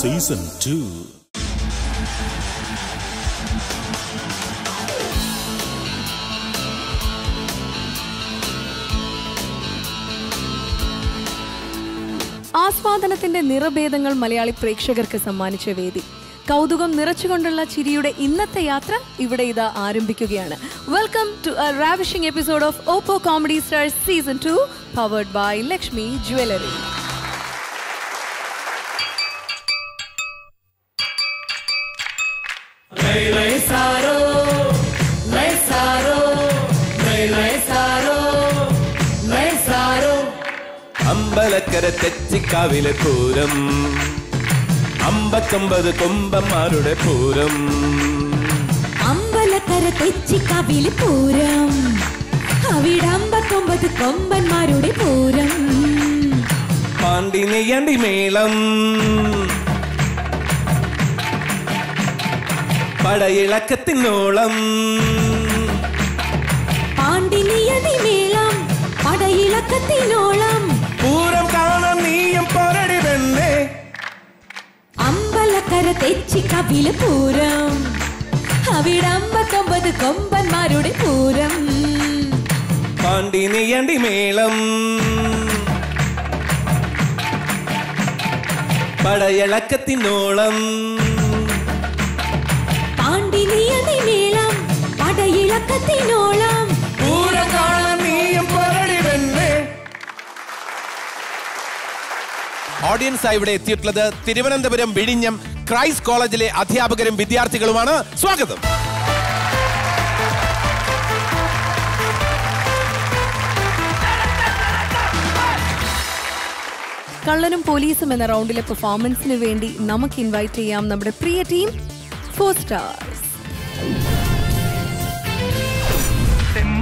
Season two ആസ്വാദനത്തിന്റെ നിറഭേദങ്ങൾ മലയാളി പ്രേക്ഷകർക്ക് സമ്മാനിച്ച വേദി. കൗതുകം നിറച്ചുകൊണ്ടുള്ള ചിരിയുടെ ഇന്നത്തെ യാത്ര ഇവിടെ ഇതാ ആരംഭിക്കുകയാണ്. Welcome to a ravishing episode of Oppo comedy star season two powered by Lakshmi jewellery Ambalakkara തെച്ചിക്കാവിലെ Pooram. അമ്പത്തൊമ്പത് കൊമ്പന്മാരുടെ പൂരം. അമ്പലക്കര തെച്ചിക്കാവിലെ പൂരം. അവിടെ അമ്പത്തൊമ്പത് കൊമ്പന്മാരുടെ പൂരം. പാണ്ടി നെയ്യണ്ടി മേളം. പടയിളക്കത്തിനോളം. പാണ്ടിനിയതിമേളം പടയിളക്കത്തിനോളം. പൂരം കാണാൻ നീയും പോരടി തന്നെ അമ്പലക്കര കവില പൂരം. അവിടെ അമ്പത്തൊമ്പത് കൊമ്പന്മാരുടെ പൂരം. പാണ്ടി നെയ്യണ്ടി മേളം പടയിളക്കത്തിനോളം. തന്നെ ഓഡിയൻസ് ആയി ഇവിടെ എത്തിയിട്ടുള്ളത് തിരുവനന്തപുരം വിഴിഞ്ഞം ക്രൈസ്റ്റ് കോളേജിലെ അധ്യാപകരും വിദ്യാർത്ഥികളുമാണ്. സ്വാഗതം. കള്ളനും പോലീസും എന്ന റൗണ്ടിലെ പെർഫോമൻസിന് വേണ്ടി നമുക്ക് ഇൻവൈറ്റ് ചെയ്യാം നമ്മുടെ പ്രിയ ടീം ഫോർ സ്റ്റാർസ്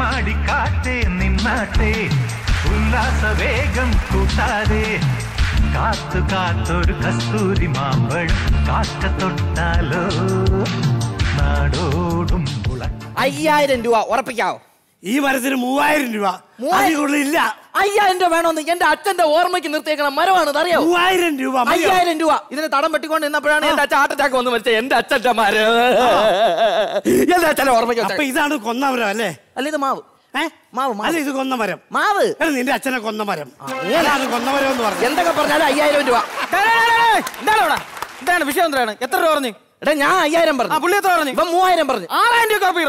തെമ്മാടിക്കാറ്റേ നിന്നാട്ടെ ഉല്ലാസ വേഗം കൂട്ടാതെ. കാത്തു കാത്തൊരു കസ്തൂരി മാമ്പഴം കാക്ക തൊട്ടാലോ? നാടോടും അയ്യായിരം രൂപ ഉറപ്പിക്കാവോ? ഈ മരത്തിന് മൂവായിരം രൂപ. മൂവായിരം കൂടുതലില്ല. അയ്യായിരം രൂപ വേണമെന്ന് എന്റെ അച്ഛന്റെ ഓർമ്മയ്ക്ക് നിർത്തിയേക്കണ മരമാണ് അറിയോ മൂവായിരം രൂപ മതിയോ? അയ്യായിരം രൂപ. ഇതിന് തടം വെട്ടിക്കൊണ്ട് നിന്നപ്പോഴാണ് എന്റെ അച്ഛൻ ഹാർട്ട് അറ്റാക്ക് വന്ന് മരിച്ചത്. എന്റെ അച്ഛന്റെ മരം. എന്റെ അച്ഛന്റെ ഓർമ്മയ്ക്ക് അപ്പൊ. ഇതാണ് കൊന്ന മരം അല്ലേ? അല്ല ഇത് മാവ്. ഏ? മാവ്, മാവ്. അല്ല ഇത് കൊന്ന മരം മാവ്. എടാ, നിന്റെ അച്ഛനെ കൊന്ന മരം ഏതാണ് കൊന്ന മരം എന്ന് പറഞ്ഞു എന്തൊക്കെ പറഞ്ഞാലും അയ്യായിരം രൂപ. എന്താണ് വിഷയം എന്താണ് എത്ര രൂപ പറഞ്ഞു? എടാ ഞാൻ അയ്യായിരം പറഞ്ഞു. പുള്ളി എത്ര പറഞ്ഞു? ഇവൻ മൂവായിരം പറഞ്ഞു. ആറായിരം രൂപ. കോപ്പി?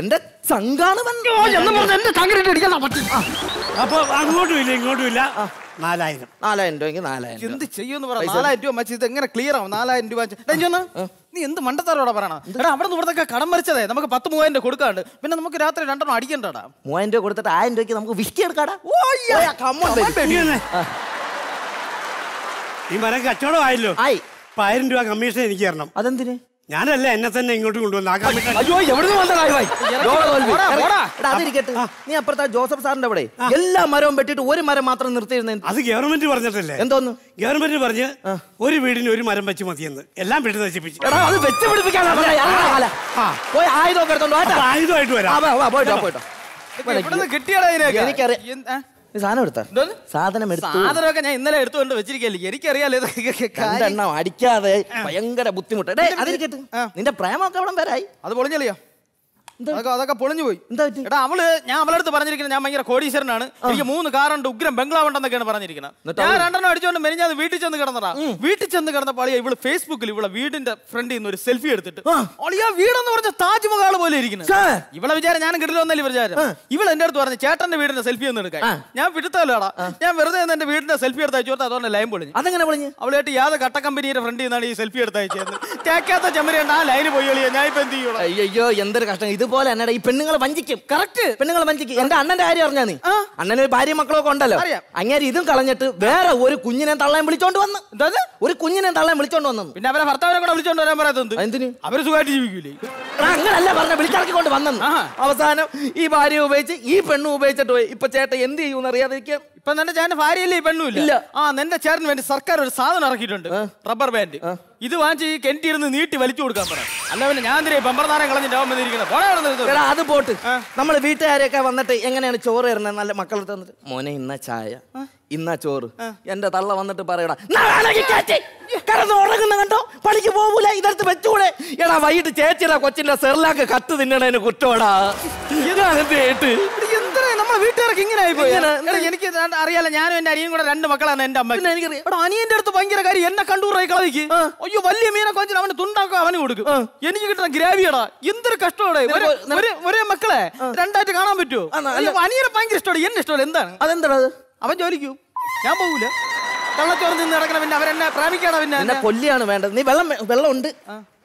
എന്റെ സംഘാണ് എന്ന് പറഞ്ഞ എന്റെ സംഘടിട്ട് അടിക്കാൻ പറ്റി അപ്പൊ അങ്ങോട്ടും ഇല്ല ഇങ്ങോട്ടും ഇല്ല. നാലായിരം. നാലായിരം രൂപയ്ക്ക് നാലായിരം രൂപ. എന്ത് ചെയ്യുമെന്ന് പറ. നാലായിരം രൂപ മച്ച് ഇത് എങ്ങനെ ക്ലിയർ ആവും? നാലായിരം രൂപ ഒന്ന്. നീ എന്ത് മണ്ടത്താരോടാ പറയണം? എടാ അവിടെ നിന്ന് ഇവിടത്തൊക്കെ കടം മരിച്ചതേ നമുക്ക് പത്ത് മൂവായിരം രൂപ കൊടുക്കാണ്ട്. പിന്നെ നമുക്ക് രാത്രി രണ്ടെണ്ണം അടിക്കണ്ടടാ. മൂവായിരം രൂപ കൊടുത്തിട്ട് ആയിരം രൂപയ്ക്ക് നമുക്ക് വിസ്കി എടുക്കാടാ. നീ മരം കച്ചവടം ആയല്ലോ. ആയി. ആയിരം രൂപ കമ്മീഷൻ എനിക്ക് തരണം. അതെന്തിന്? ഞാനല്ല എന്നെ തന്നെ ഇങ്ങോട്ട് കൊണ്ടുവന്ന നീ അപ്പുറത്തെ ജോസഫ് സാറിന്റെ അവിടെ. എല്ലാ മരവും വെട്ടിട്ട് ഒരു മരം മാത്രം നിർത്തിയിരുന്ന. അത് ഗവൺമെന്റ് പറഞ്ഞിട്ടല്ലേ? എന്തോന്ന്? ഗവൺമെന്റ് പറഞ്ഞ് ഒരു വീടിന് ഒരു മരം വെച്ച് മതിയെന്ന്. എല്ലാം വെട്ടി നശിപ്പിച്ചു. അത് വെച്ച് ആയുധമൊക്കെ എടുത്തോണ്ട് ആയുധമായിട്ട് വരാം. പോയിട്ടോ എനിക്കറിയാം. എന്ത്- ഏ? നീ സാധനം എടുത്ത എന്തോന്ന്? സാധനം എടുത്തു സാധനമൊക്കെ ഞാൻ ഇന്നലെ എടുത്തുകൊണ്ട് വെച്ചിരിക്കല്ലേ എനിക്കറിയാലോ. രണ്ടെണ്ണം അടിക്കാതെ ഭയങ്കര ബുദ്ധിമുട്ട്. നിന്റെ പ്രേമൊക്കെ അവിടെ വരായി അത് പൊളിഞ്ഞളിയോ അതൊക്കെ അതൊക്കെ പൊളിഞ്ഞു പോയി എന്താ എടാ അവൾ ഞാൻ അവളടുത്ത് പറഞ്ഞിരിക്കുന്നത് ഞാൻ ഭയങ്കര കോടീശ്വരനാണ്. എനിക്ക് മൂന്ന് കാറുണ്ട് ഉഗ്രം ബംഗ്ലാവ് ഉണ്ടെന്നൊക്കെയാണ് പറഞ്ഞിരിക്കുന്നത് ഞാൻ? രണ്ടെണ്ണം അടിച്ചോണ്ട് മെനിഞ്ഞാൽ വീട്ടിൽ ചെന്ന് കിടന്നടാ വീട്ടിൽ ചെന്ന് കിടന്ന പാളിയ ഇവൾ ഫേസ്ബുക്കിൽ ഇവളെ വീടിന്റെ ഫ്രണ്ടിൽ നിന്ന് ഒരു സെൽഫി എടുത്തിട്ട് ഒളിയാ വീടെന്ന് പറഞ്ഞ താജ്മഹാൾ പോലെ ഇരിക്കുന്നത് ഇവളെ വിചാരം ഞാൻ കിട്ടില്ലെന്നല്ലേ വിചാരം? ഇവൾ എന്റെ അടുത്ത് പറഞ്ഞു ചേട്ടന്റെ വീടിന്റെ സെൽഫി ഒന്ന് എടുക്കാൻ. ഞാൻ വിടുത്തല്ലോടാ ഞാൻ വെറുതെ എന്റെ വീടിന്റെ സെൽഫി എടുത്ത് അയച്ചു കൊടുത്ത് അതുകൊണ്ട് ലൈൻ പൊളിഞ്ഞു. അതെങ്ങനെ പൊളിഞ്ഞു? അവളായിട്ട് യാതൊരു കട്ട കമ്പനിയുടെ ഫ്രണ്ടിൽ നിന്നാണ് ഈ സെൽഫി എടുത്ത് അയച്ചത്. തേക്കാത്ത ചെമ്മരിയുണ്ട് ആ ലൈന് പോയി ഞാൻ ഇപ്പൊ എന്ത് ചെയ്യും അയ്യോ എന്തൊരു കഷ്ടം. ഇതുപോലെ എന്നടാ ഈ പെണ്ണുങ്ങളെ വഞ്ചിക്കും. കറക്റ്റ് പെണ്ണുങ്ങളെ വഞ്ചിക്കും. എന്റെ അണ്ണന്റെ കാര്യം അറിഞ്ഞാ നീ? അണ്ണന് ഒരു ഭാര്യ മക്കളൊക്കെ ഉണ്ടല്ലോ. അങ്ങനെ ഇതും കളഞ്ഞിട്ട് വേറെ ഒരു കുഞ്ഞിനെ തള്ളാൻ വിളിച്ചോണ്ട് വന്ന്. എന്താ ഒരു കുഞ്ഞിനെ തള്ളാൻ വിളിച്ചോണ്ട് വന്നു. പിന്നെ അവരെ ഭർത്താവിനെ കൂടെ വിളിച്ചോണ്ട് വരാൻ പറയാത്തത് എന്തിന്? അവർ സുഖമായിട്ട് ജീവിക്കൂലേ? അങ്ങനല്ല പറഞ്ഞ. വിളിച്ചിറക്കിക്കൊണ്ട് വന്നെന്ന്. ആഹാ. അവസാനം ഈ ഭാര്യ ഉപയോഗിച്ച് ഈ പെണ്ണും ഉപയോഗിച്ചിട്ട് പോയി. ഇപ്പൊ ചേട്ടൻ എന്ത് ചെയ്യൂന്ന് അറിയാതിരിക്കുക ഇപ്പൊ നിന്റെ ചേട്ടൻ ഭാര്യയല്ലേ? പെണ്ണുമില്ല. ആ നിന്റെ ചേട്ടന് വേണ്ടി സർക്കാർ ഒരു സാധനം ഇറക്കിയിട്ടുണ്ട്. Rubber band. ഇത് വാങ്ങിച്ച് ഈ കെന്റിരുന്ന് നീട്ടി വലിച്ചു കൊടുക്കാൻ പറ. അല്ല പിന്നെ ഞാൻ തിരി ബമ്പർനാരം കളഞ്ഞിട്ട് അവൻ അത് പോട്ട്. നമ്മൾ വീട്ടുകാരെയൊക്കെ വന്നിട്ട് എങ്ങനെയാണ് ചോറ് തരുന്നത് നല്ല മക്കളെ തന്നിട്ട്. മോനെ ഇന്ന ചായ. ഇന്ന ചോറ്. എന്റെ തള്ള വന്നിട്ട് പറയടാ "നാളേക്ക് ചേച്ചി കിടന്ന് ഉറങ്ങുന്ന കണ്ടോ? പണിക്ക് പോകൂല ഇതെടുത്ത് വെച്ചുകൂടെ എടാ വൈകിട്ട് ചേച്ചിയുടെ കൊച്ചിന്റെ സെറിലാക്ക് കത്ത് തിന്നണേന് കുറ്റോടാ ഇതാണ് കേട്ട് നമ്മളെ വീട്ടുകാർക്ക് ഇങ്ങനെ ആയിപ്പോയി എനിക്ക് അറിയാലോ ഞാനും എന്റെ അനിയും കൂടെ രണ്ട് മക്കളാണ് എന്റെ അമ്മ എനിക്ക് എനിക്കറിയാം. എടാ അനിയന്റെ അടുത്ത് ഭയങ്കര കാര്യം എന്നെ കണ്ടൂറായി കളവിക്ക് അയ്യോ വലിയ മീനെ കൊഞ്ചിന് അവന് തുണ്ടാക്കുക അവന് കൊടുക്കും. എനിക്ക് കിട്ടുന്ന ഗ്രാവിയടാ. എന്തൊരു കഷ്ടമാണ് ഒരേ മക്കളെ രണ്ടായിട്ട് കാണാൻ പറ്റുമോ അനിയനെ ഭയങ്കര ഇഷ്ടമാണ് എന്നെ ഇഷ്ടമല്ല. എന്താണ്? അതെന്താ അവൻ ജോലിക്കൂ ഞാൻ പോകൂല കള്ളച്ചോറ് നിന്ന് നടക്കണം പിന്നെ അവരെന്നെ പ്രാപിക്കണം പിന്നെ എന്നെ കൊല്ലിയാണ് വേണ്ടത്. നീ വെള്ളം വെള്ളം ഉണ്ട്.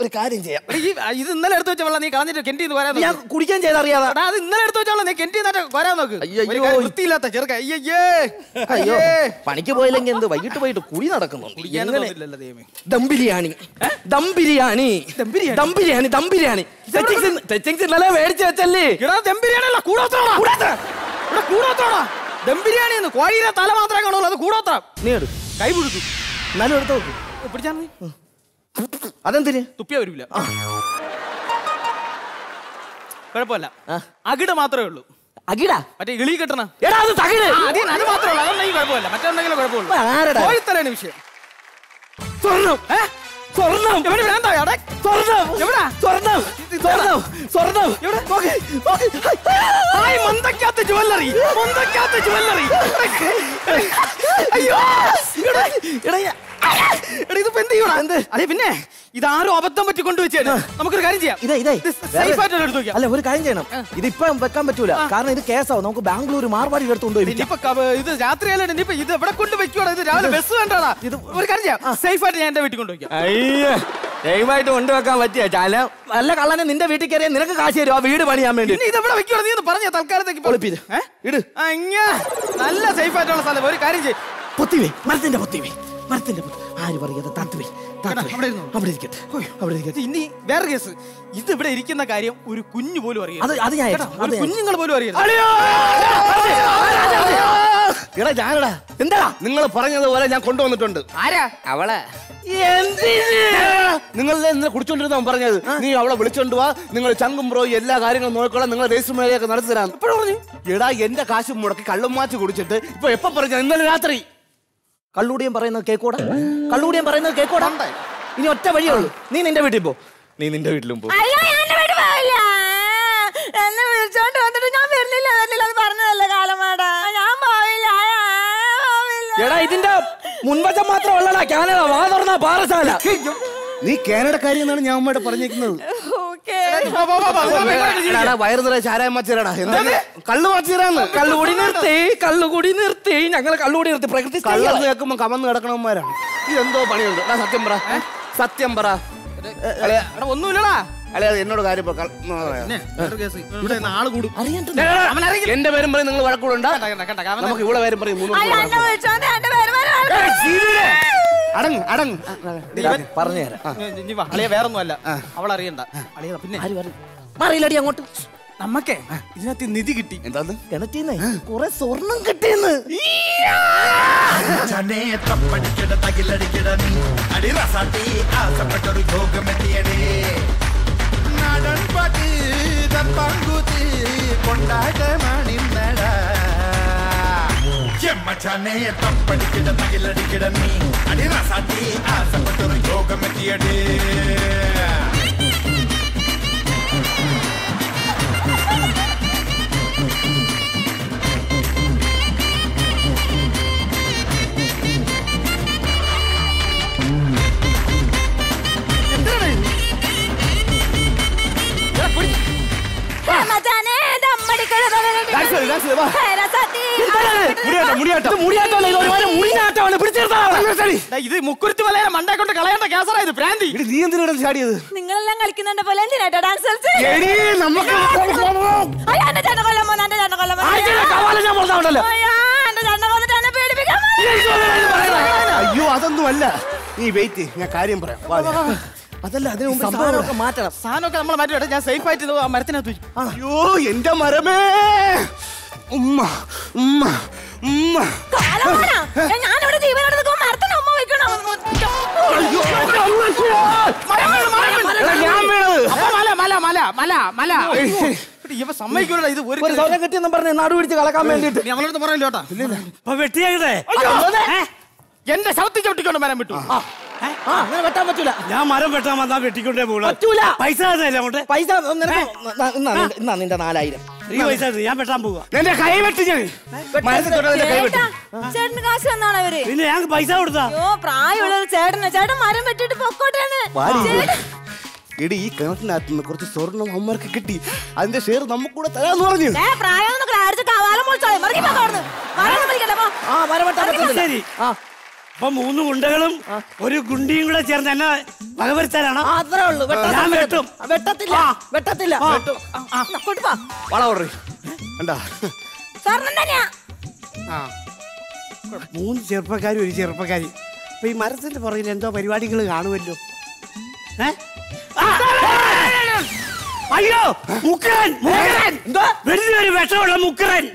ഒരു കാര്യം ചെയ്യാം. ഇത് ഇന്നലെ എടുത്തു വെച്ച വെള്ളം നീ കളഞ്ഞിട്ട് കെന്റിന്ന് വരാൻ ഞാൻ കുടിക്കാൻ ചെയ്തറിയാതാ എടാ, അത് ഇന്നലെ എടുത്തു വെച്ച വെള്ളം നീ കെന്റിന്നിട്ട് വരാൻ നോക്ക്. അയ്യോ. വൃത്തിയില്ലാത്ത ചെറുക്ക അയ്യേ അയ്യോ. പണിക്ക് പോയില്ലെങ്കിൽ എന്ത്? വൈകിട്ട് പോയിട്ട് കുടി നടക്കുന്നു. ദം ബിരിയാണി. ദം ബിരിയാണി. ദം ബിരിയാണി? ദം ബിരിയാണി ഇന്നലെ മേടിച്ച് വെച്ചല്ലേ? ദം ബിരിയാണി അല്ല കൂടാത്തോടാ ഇവിടെ കൂടോത്രാടാ. ദം ബിരിയാണി എന്ന് കോഴിയുടെ തല മാത്രമേ കാണുള്ളൂ അത് കൂടോത്ര. നീ എടു കൈ പിടിച്ചു. എന്നാലും എടുത്ത് നോക്ക്. പിടിച്ചാ നീ അതെന്തിന്? തുപ്പിയാ വരില്ല കുഴപ്പമില്ല. അകിട മാത്രമേ ഉള്ളൂ. അകിട? മറ്റേ ഇളി കെട്ടണ. എടാ അത് തകിട്. അത് മാത്രമേ ഉള്ളൂ. അതുണ്ടെങ്കിൽ കുഴപ്പമില്ല. മറ്റൊന്നെങ്കിലും കുഴപ്പമില്ല കോഴിത്തലാണ് വിഷയം. സ്വർണം. ഏ? സ്വർണം. എവിടെ ഭ്രാന്താ? എടാ, സ്വർണം. എവിടെ? സ്വർണം. സ്വർണം. സ്വർണം. എവിടെ? നോക്ക്, നോക്ക്. Hi. Manthakkatha jewellery. Manthakkatha jewellery. അയ്യോ. എടാ, എടാ, ഞാൻ- എടാ ഇതിപ്പോ എന്ത് ചെയ്യണം? എന്ത്? അതെ പിന്നെ ഇതാരോ അബദ്ധം പറ്റി കൊണ്ടുവച്ചാണ് നമുക്കൊരു കാര്യം ചെയ്യാം. ഇതേ ഇതേ സേഫ് ആയിട്ട് എടുത്തു വെക്കാം. അല്ല ഒരു കാര്യം ചെയ്യണം. ഇതിപ്പോ വെക്കാൻ പറ്റൂല. കാരണം ഇത് കേസാവും. നമുക്ക് ബാംഗ്ലൂർ മാർവാടി എടുത്തുകൊണ്ട് ഇത് രാത്രിയല്ലേ ഇനിയിപ്പോ ഇത് എവിടെ കൊണ്ട് വെക്കുവാടാ? ഇത് രാവിലെ ബസ് വേണ്ടാടാ. ഇത് ഒരു കാര്യം ചെയ്യാം. സേഫ് ആയിട്ട് ഞാൻ എന്റെ വീട്ടിൽ കൊണ്ടുവയ്ക്കാം അയ്യേ ദയവായിട്ട് കൊണ്ടുവെക്കാൻ പറ്റിയ ചാല. നല്ല കള്ളനെ നിന്റെ വീട്ടിൽ കയറിയാൽ നിനക്ക് കാശ് തരും ആ വീട് പണിയാൻ വേണ്ടി. പിന്നെ ഇത് എവിടെ വെക്കുവാടാ? നീ പറഞ്ഞ തൽക്കാലത്തേക്ക് ഒളിപ്പിത്. ഇട്. അങ്ങ് നല്ല സേഫ് ആയിട്ടുള്ള സ്ഥലം. ഒരു കാര്യം ചെയ്യും. പൊത്തിവേ മരത്തിന്റെ പൊത്തിവേ. മരത്തിന്റെ ആര് പറയാതെ താത്തുവേ താത്തുവേ. അവിടെ ഇരുന്നോ? അവിടെ ഇരിക്കട്ടെ. അവിടെ ഇരിക്കട്ടെ. ഇനി വേറെ കേസ്. ഇത് ഇവിടെ ഇരിക്കുന്ന കാര്യം ഒരു കുഞ്ഞു പോലും അറിയാം അത് അത് ഞാൻ കുഞ്ഞുങ്ങൾ പോലും അറിയാം എടാ ഞാനടാ. എന്താ? നിങ്ങൾ പറഞ്ഞതുപോലെ ഞാൻ കൊണ്ടുവന്നിട്ടുണ്ട്. ആരാ? അവളെ. ഇന്നലെ കുടിച്ചോണ്ടിരുന്ന പറഞ്ഞത്. നീ അവളെ വിളിച്ചോണ്ട് വാ. നിങ്ങൾ ചങ്കും ബ്രോ എല്ലാ കാര്യങ്ങളും നിങ്ങൾ രജിസ്റ്റർ നടത്തി തരാം. പറഞ്ഞു? എടാ എന്റെ കാശ് മുടക്കി കള്ളും മാച്ച് കുടിച്ചിട്ട് ഇപ്പൊ എപ്പോ പറഞ്ഞ ഇന്നലെ രാത്രി. കള്ളൂടിയം പറയുന്നത് കേക്കോടാ? കള്ളൂടിയും പറയുന്നത് കേക്കോടാ? ഇനി ഒറ്റ വഴിയേ ഉള്ളൂ. നീ നിന്റെ വീട്ടിൽ പോ. നീ നിന്റെ വീട്ടിലും പോ. എന്നെ വിളിച്ചോണ്ട് വന്നിട്ട് ഞാൻ വരുന്നില്ല വരുന്നില്ല. എന്ന് പറഞ്ഞതല്ലേ കാലമാടാ. ഞാൻ പോയില്ല ഞാൻ പോവില്ല. എടാ ഇതിന്റെ മുൻവശം മാത്രം ഉള്ളടാ. കാനഡ വാ തുറന്ന പാറശാല. നീ കാനഡക്കാരി എന്നാണ് ഞാൻ അമ്മയോട് പറഞ്ഞേക്കുന്നത് ഓക്കേ. എടാ, വയറ് നിറയെ ചാരായ മാച്ചിരടാ എന്താ കള്ളു മാച്ചിരാന്ന് കള്ളുകൂടി നിർത്തി കള്ളുകൂടി നിർത്തി. ഞങ്ങൾ കള്ളുകൂടി നിർത്തി. പ്രകൃതി കള്ളന്ന് കേൾക്കുമ്പോ കമന്ന് കിടക്കണവന്മാരാണ്. ഇതെന്തോ പണിയുണ്ട്. സത്യം പറ. സത്യം പറ. ഒന്നുമില്ലടാ. അല്ലെ എന്നോട് കാര്യം. എന്റെ പേരും പറയും നിങ്ങൾ വഴക്കൂടുണ്ട. നമുക്ക് ഇവിടെ പേരും പറയും അടങ് അടങ് പറഞ്ഞു തരാം. അളിയ വേറൊന്നും അല്ല അവൾ അറിയണ്ട അളിയ പിന്നെ. മാറിയില്ലടി അങ്ങോട്ട്. നമ്മക്കേ ഇതിനകത്ത് നിധി കിട്ടി. എന്താന്ന്? കിണറ്റീന്നേ? കുറെ സ്വർണം കിട്ടിയെന്ന്. ಎಮ್ಮಚಾನೆ ತಪ್ಪಡಿಕಿಡ ತಗಿಲಡಿಕಿಡ ನೀ ಅಡಿರ ಸಾತಿ ಆಸಪಟ್ಟರು ಯೋಗಮತಿಯಡೇ ഇത് മുക്കുരുത്തി വലയുടെ മണ്ടേ കൊണ്ട് കളയേണ്ട കേസറാ ഇത് പ്രാന്തി നീ എന്തിനാ ചാടിയത് നിങ്ങളെല്ലാം കളിക്കുന്നുണ്ട് പോലെ എന്തിനാട്ടോ ഡാൻസ് അയ്യോ. അതൊന്നും അല്ല നീ വെയിറ്റ് ഞാൻ കാര്യം പറയാം. അതല്ല അതിന് മുമ്പ് സംഭവമൊക്കെ മാറ്റണം. സാധനമൊക്കെ നമ്മൾ മാറ്റി ഞാൻ സേഫ് ആയിട്ട് ആ മരത്തിനകത്ത് അയ്യോ എന്റെ മരമേ! ഉമ്മ ഉമ്മ ഉമ്മ. ഞാനിവിടെ ജീവനോട് മരത്തിന് ഉമ്മ വെക്കണോ? എടാ, ഞാൻ വീണത് അപ്പൊ മല മല മല മല മല. ഇവ സമ്മതിക്കൂലടാ ഇത് ഒരു ഒരു സ്വർണം കിട്ടിയെന്ന് പറഞ്ഞ് നടു പിടിച്ച് കളക്കാൻ വേണ്ടിട്ട് നീ അവളടുത്ത് പറയല്ലോ കേട്ടാ അപ്പൊ വെട്ടിയാകട്ടെ എന്റെ ശവത്തിൽ ചവിട്ടിക്കൊണ്ട് മരം വിട്ടു. ആ അങ്ങനെ വെട്ടാൻ പറ്റൂല. ഞാൻ മരം വെട്ടാൻ വന്നാ വെട്ടിക്കൊണ്ടേ പോകണം പറ്റൂല. പൈസ അങ്ങോട്ട്? പൈസ നിനക്ക് ഇന്നാ നിന്റെ- നാലായിരം. ഈ പൈസ ഞാൻ വെട്ടാൻ പോവാ. കൈ വെട്ടി ഞാൻ. ചേട്ടന് കാശ് തന്നാണ് അവർ പിന്നെ ഞാൻ പൈസ കൊടുത്താ. അയ്യോ പ്രായമുള്ള ഒരു ചേട്ടന്. ചേട്ടൻ മരം വെട്ടിട്ട് പൊക്കോട്ടാണ് എടി ഈ കിണറ്റിനകത്ത് നിന്ന് കുറച്ച് സ്വർണം അമ്മർക്ക് കിട്ടി. അതിന്റെ ഷെയർ നമുക്ക് കൂടെ തരാന്ന് പറഞ്ഞു. പ്രായം കവാലം ആ മരം വെട്ടാൻ പറ്റില്ല ശരി. ആ. അപ്പൊ മൂന്ന് ഗുണ്ടകളും ഒരു ഗുണ്ടിയും കൂടെ ചേർന്ന് എന്നെ വകവരുത്താനാണ്? ആ, അത്രേ ഉള്ളൂ. വെട്ടാൻ ഞാൻ സമയത്ത്. വെട്ടും. ആ, വെട്ടത്തില്ല. വെട്ടത്തില്ല കൊണ്ടുപോ വള ഓർഡർ എന്താ സ്വർണം തന്നെയാ മൂന്ന് ചെറുപ്പക്കാരും ഒരു ചെറുപ്പക്കാരി. അപ്പൊ ഈ മരത്തിന്റെ പുറകിൽ എന്തോ പരിപാടികൾ കാണുമല്ലോ. ഏ? അയ്യോ മുക്കരൻ വിഷമുള്ള മുക്കരൻ.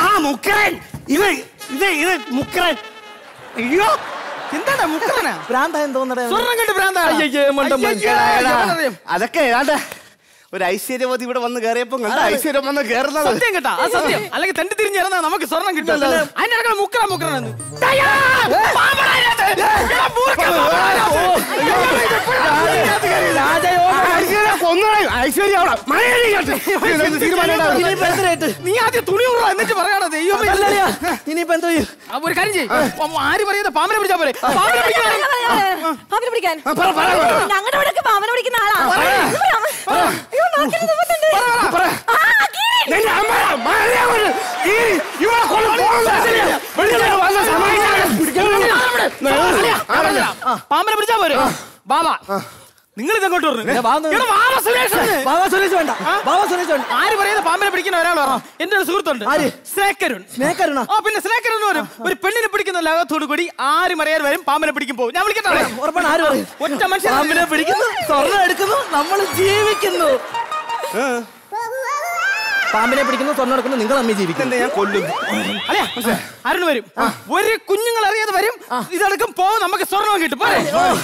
ആ മുക്കരൻ. ഇത് ഇത് ഇത് മുക്കരൻ. അയ്യോ. എന്താടാ മുക്കറനാ ഭ്രാന്തായെന്ന് തോന്നണേ. സ്വർണം കണ്ട് ഭ്രാന്താ. അയ്യയ്യേ, മണ്ടൻ മനുഷ്യൻ. അതൊക്കെ ഏതാണ്ട് ഒരു ഐശ്വര്യവതി ഇവിടെ വന്ന് കയറിയപ്പോ കണ്ട ഐശ്വര്യം വന്ന് കയറുന്നത് സത്യം കേട്ടാ ആ സത്യം അല്ലെങ്കിൽ തന്റെ തിരിഞ്ഞിരുന്നാ നമുക്ക് സ്വർണം കിട്ടുമല്ലോ അതിന്റെ മുക്കറ മുക്കറാണെന്ന്? നീ ആദ്യം തുണി ഉറ എന്നിട്ട് പറയണ ദൈവമേ അതല്ലടിയാ. ഇനിയിപ്പോ എന്തോ ചെയ്യും ആ, ഒരു കാര്യം ചെയ്യും ആര് പറയുന്നത് പാമ്പനെ പിടിച്ചാ പോരെ പാമ്പനെ പിടിക്കാൻ പാമ്പിനെ പിടിക്കാൻ. ഞങ്ങളുടെ ഇവിടെ പിടിക്കുന്ന ആളാ പാമ്പനെ പിടിച്ചാ പോരെ? ബാബാ നിങ്ങൾ ഇതങ്ങോട്ട് വേണ്ട. ആര് പറയുന്നത്? പാമ്പിനെ പിടിക്കുന്ന ഒരാളാണോ എന്റെ ഒരു സുഹൃത്തുണ്ട്? ആ പിന്നെ സ്നേക്കരുൺ വരും. ഒരു പെണ്ണിനെ പിടിക്കുന്ന ലോകത്തോടു കൂടി ആരും അറിയാതെ വരും? പാമ്പിനെ പിടിക്കും പോകും. ഞാൻ വിളിക്കട്ടെ? ഒറ്റ മനുഷ്യൻ പാമ്പിനെ പിടിക്കുന്നു സ്വർണം എടുക്കുന്നു നമ്മൾ ജീവിക്കുന്നു. പാമ്പിനെ പിടിക്കുന്നു സ്വർണം എടുക്കുന്നു നിങ്ങൾ അമ്മ ജീവിക്കുന്നത് ഞാൻ കൊല്ലും? അല്ലേ? ആരും വരും. ഒരു കുഞ്ഞുങ്ങൾ അറിയാതെ വരും. ഇതടക്കം പോകും നമുക്ക് സ്വർണം കിട്ടും?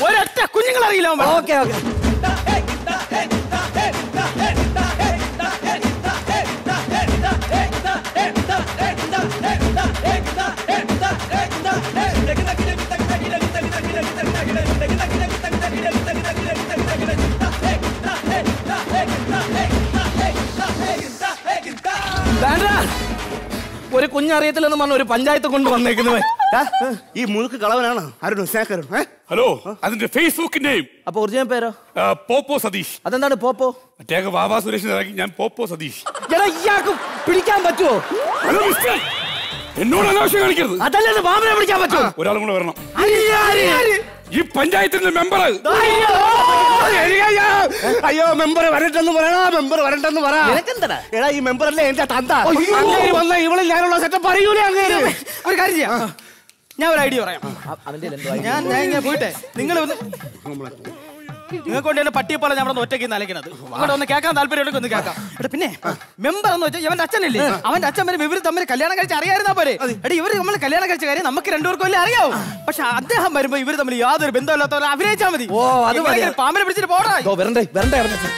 ഒരൊറ്റ കുഞ്ഞുങ്ങൾ അറിയില്ല. Okay okay. ഒരു കുഞ്ഞറിയത്തില്ലെന്ന് പറഞ്ഞ ഒരു പഞ്ചായത്ത് കൊണ്ട് വന്നേക്കുന്നവൻ. ഈ മുഴുക്ക് കളവനാണ് അരുൺ സ്നേക്കരുൺ ഹലോ അതിന്റെ ഫേസ്ബുക്കിന്റെയും അപ്പൊ ഒറിജിനൽ പേരോ? പോപ്പോ സതീഷ്. അതെന്താണ് പോപ്പോ? മറ്റേ വാവാ സുരേഷ് ഞാൻ പോപ്പോ സതീഷ്. ഇയാൾക്ക് പിടിക്കാൻ പറ്റുമോ ഹലോ മിസ്റ്റർ എന്നോട് അനാവശ്യം കാണിക്കരുത്. അതല്ലേ പാമ്പിനെ പിടിക്കാൻ പറ്റുമോ ഒരാളും കൂടെ വരണം. ഈ പഞ്ചായത്തിന്റെ മെമ്പർ അയ്യോ മെമ്പർ വരട്ടെന്ന് പറയണ മെമ്പർ വരട്ടെന്ന് പറ. നിനക്കെന്തടാ? എടാ ഈ മെമ്പർ അല്ലേ എന്റെ തന്ത? വന്ന ഇവളിൽ ഞാനുള്ള സെറ്റപ്പ് അറിയൂലേ അങ്ങേര്? ഒരു കാര്യം ചെയ്യാം. ഞാൻ ഒരു ഐഡിയ പറയാം. ഞാൻ ഞാൻ ഇങ്ങനെ പോയിട്ടെ. നിങ്ങൾ നിങ്ങൾക്ക് കൊണ്ട് എന്നെ പട്ടിയപ്പോലെ ഞാൻ അവിടെ ഒറ്റയ്ക്ക് നലയ്ക്കണത് അങ്ങോട്ട് ഒന്ന് കേൾക്കാൻ താല്പര്യമുണ്ടെങ്കിൽ ഒന്ന് കേൾക്കാം. എടാ പിന്നെ മെമ്പർ എന്ന് വെച്ചാൽ ഇവന്റെ അച്ഛനല്ലേ? അവന്റെ അച്ഛൻ വരെ ഇവർ തമ്മിൽ കല്യാണം കഴിച്ച് അറിയായിരുന്നാ പോരെ? എടാ ഇവർ നമ്മൾ കല്യാണം കഴിച്ച കാര്യം നമുക്ക് രണ്ടുപേർക്കും അല്ലേ അറിയാവും. പക്ഷെ അദ്ദേഹം വരുമ്പോ ഇവർ തമ്മിൽ യാതൊരു ബന്ധമില്ലാത്തവരെ അഭിനയിച്ചാൽ മതി. ഓ, അത് പാമ്പിനെ പിടിച്ചിട്ട് പോടാ. വരണ്ടേ വരണ്ടേ വരണ്ടേ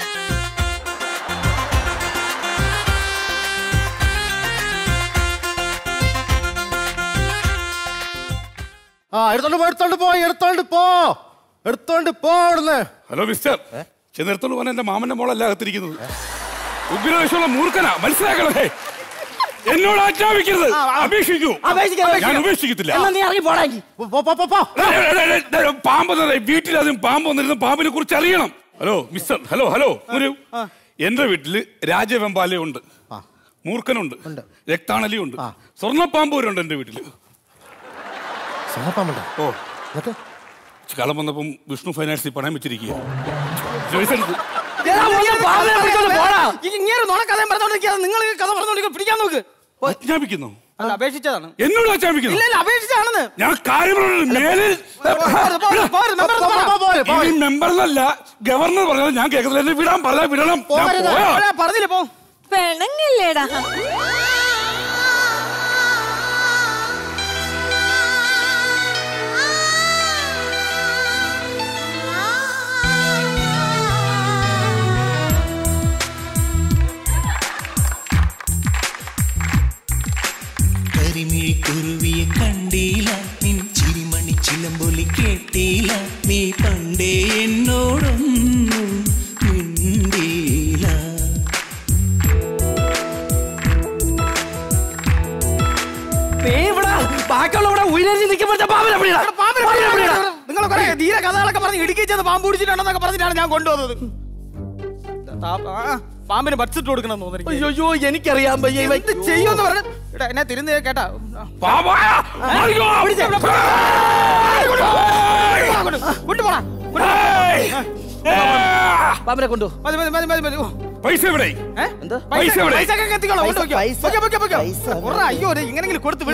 ആ എടുത്തോണ്ട് പോ എടുത്തോണ്ട് പോ എടുത്തോണ്ട് പോ. എടുത്തോണ്ട് പോ ഹലോ മിസ്റ്റർ. ചെന്നെടുത്തോണ്ട് പോകാൻ എന്റെ മാമന്റെ മോളല്ല അകത്തിരിക്കുന്നത്? ഉഗ്രവേഷമുള്ള മൂർഖനാ മനസ്സിലാക്കണേ എന്നോട് ആജ്ഞാപിക്കരുത്. അപേക്ഷിക്കൂ. ഞാൻ. ഉപേക്ഷിക്കത്തില്ല. പാമ്പ് വീട്ടിൽ അതും പാമ്പ് വന്നിരുന്ന. പാമ്പിനെ കുറിച്ച് അറിയണം. Hello mister. Hello hello. ഒരു എന്റെ വീട്ടിൽ രാജവെമ്പാലയുണ്ട്. മൂർഖനുണ്ട്. രക്താണലിയുണ്ട്. സ്വർണപ്പാമ്പ് വരെ ഉണ്ട് എന്റെ വീട്ടിൽ ഓ. കളം വന്നപ്പം വിഷ്ണു ഫൈനാൻസിൽ പണയം വെച്ചിരിക്കുക ഇങ്ങനെ നുണ കഥ പറഞ്ഞോണ്ടിരിക്കാതെ നിങ്ങൾ കഥ പറഞ്ഞോണ്ടിരിക്കുക പിടിക്കാൻ നോക്ക്. ആജ്ഞാപിക്കുന്നു അല്ല അപേക്ഷിച്ചതാണ്. എന്നോട് ആജ്ഞാപിക്കുന്നു ഇല്ല അപേക്ഷിച്ചാണെന്ന് ഞാൻ പോര്, മെമ്പർ മെമ്പറിനല്ല ഗവർണർ പറഞ്ഞത് ഞാൻ കേൾക്കുന്നില്ല. വിടാൻ പറഞ്ഞാൽ വിടണം. പറഞ്ഞില്ലേ പോ. പെണങ്ങല്ലേടാ. പാമ്പ് പിടിച്ചിട്ടുണ്ടെന്നൊക്കെ പറഞ്ഞിട്ടാണ് ഞാൻ കൊണ്ടുവന്നത്. പാമ്പിന് ബഡ്സിട്ട് കൊടുക്കണം തോന്നുന്നു അയ്യോ എനിക്കറിയാൻ ഇത് ചെയ്യുമെന്ന് പറഞ്ഞു എടാ എന്നെ തിരുന്ന് കേട്ടാ കൊണ്ടുപോടാ പാമ്പിനെ കൊണ്ടു മതി മതി മതി മതി പൈസ എവിടെ? എന്താ? പൈസ പൈസ എത്തിക്കോളാം അയ്യോ ഇങ്ങനെങ്കിലും കൊടുത്ത്.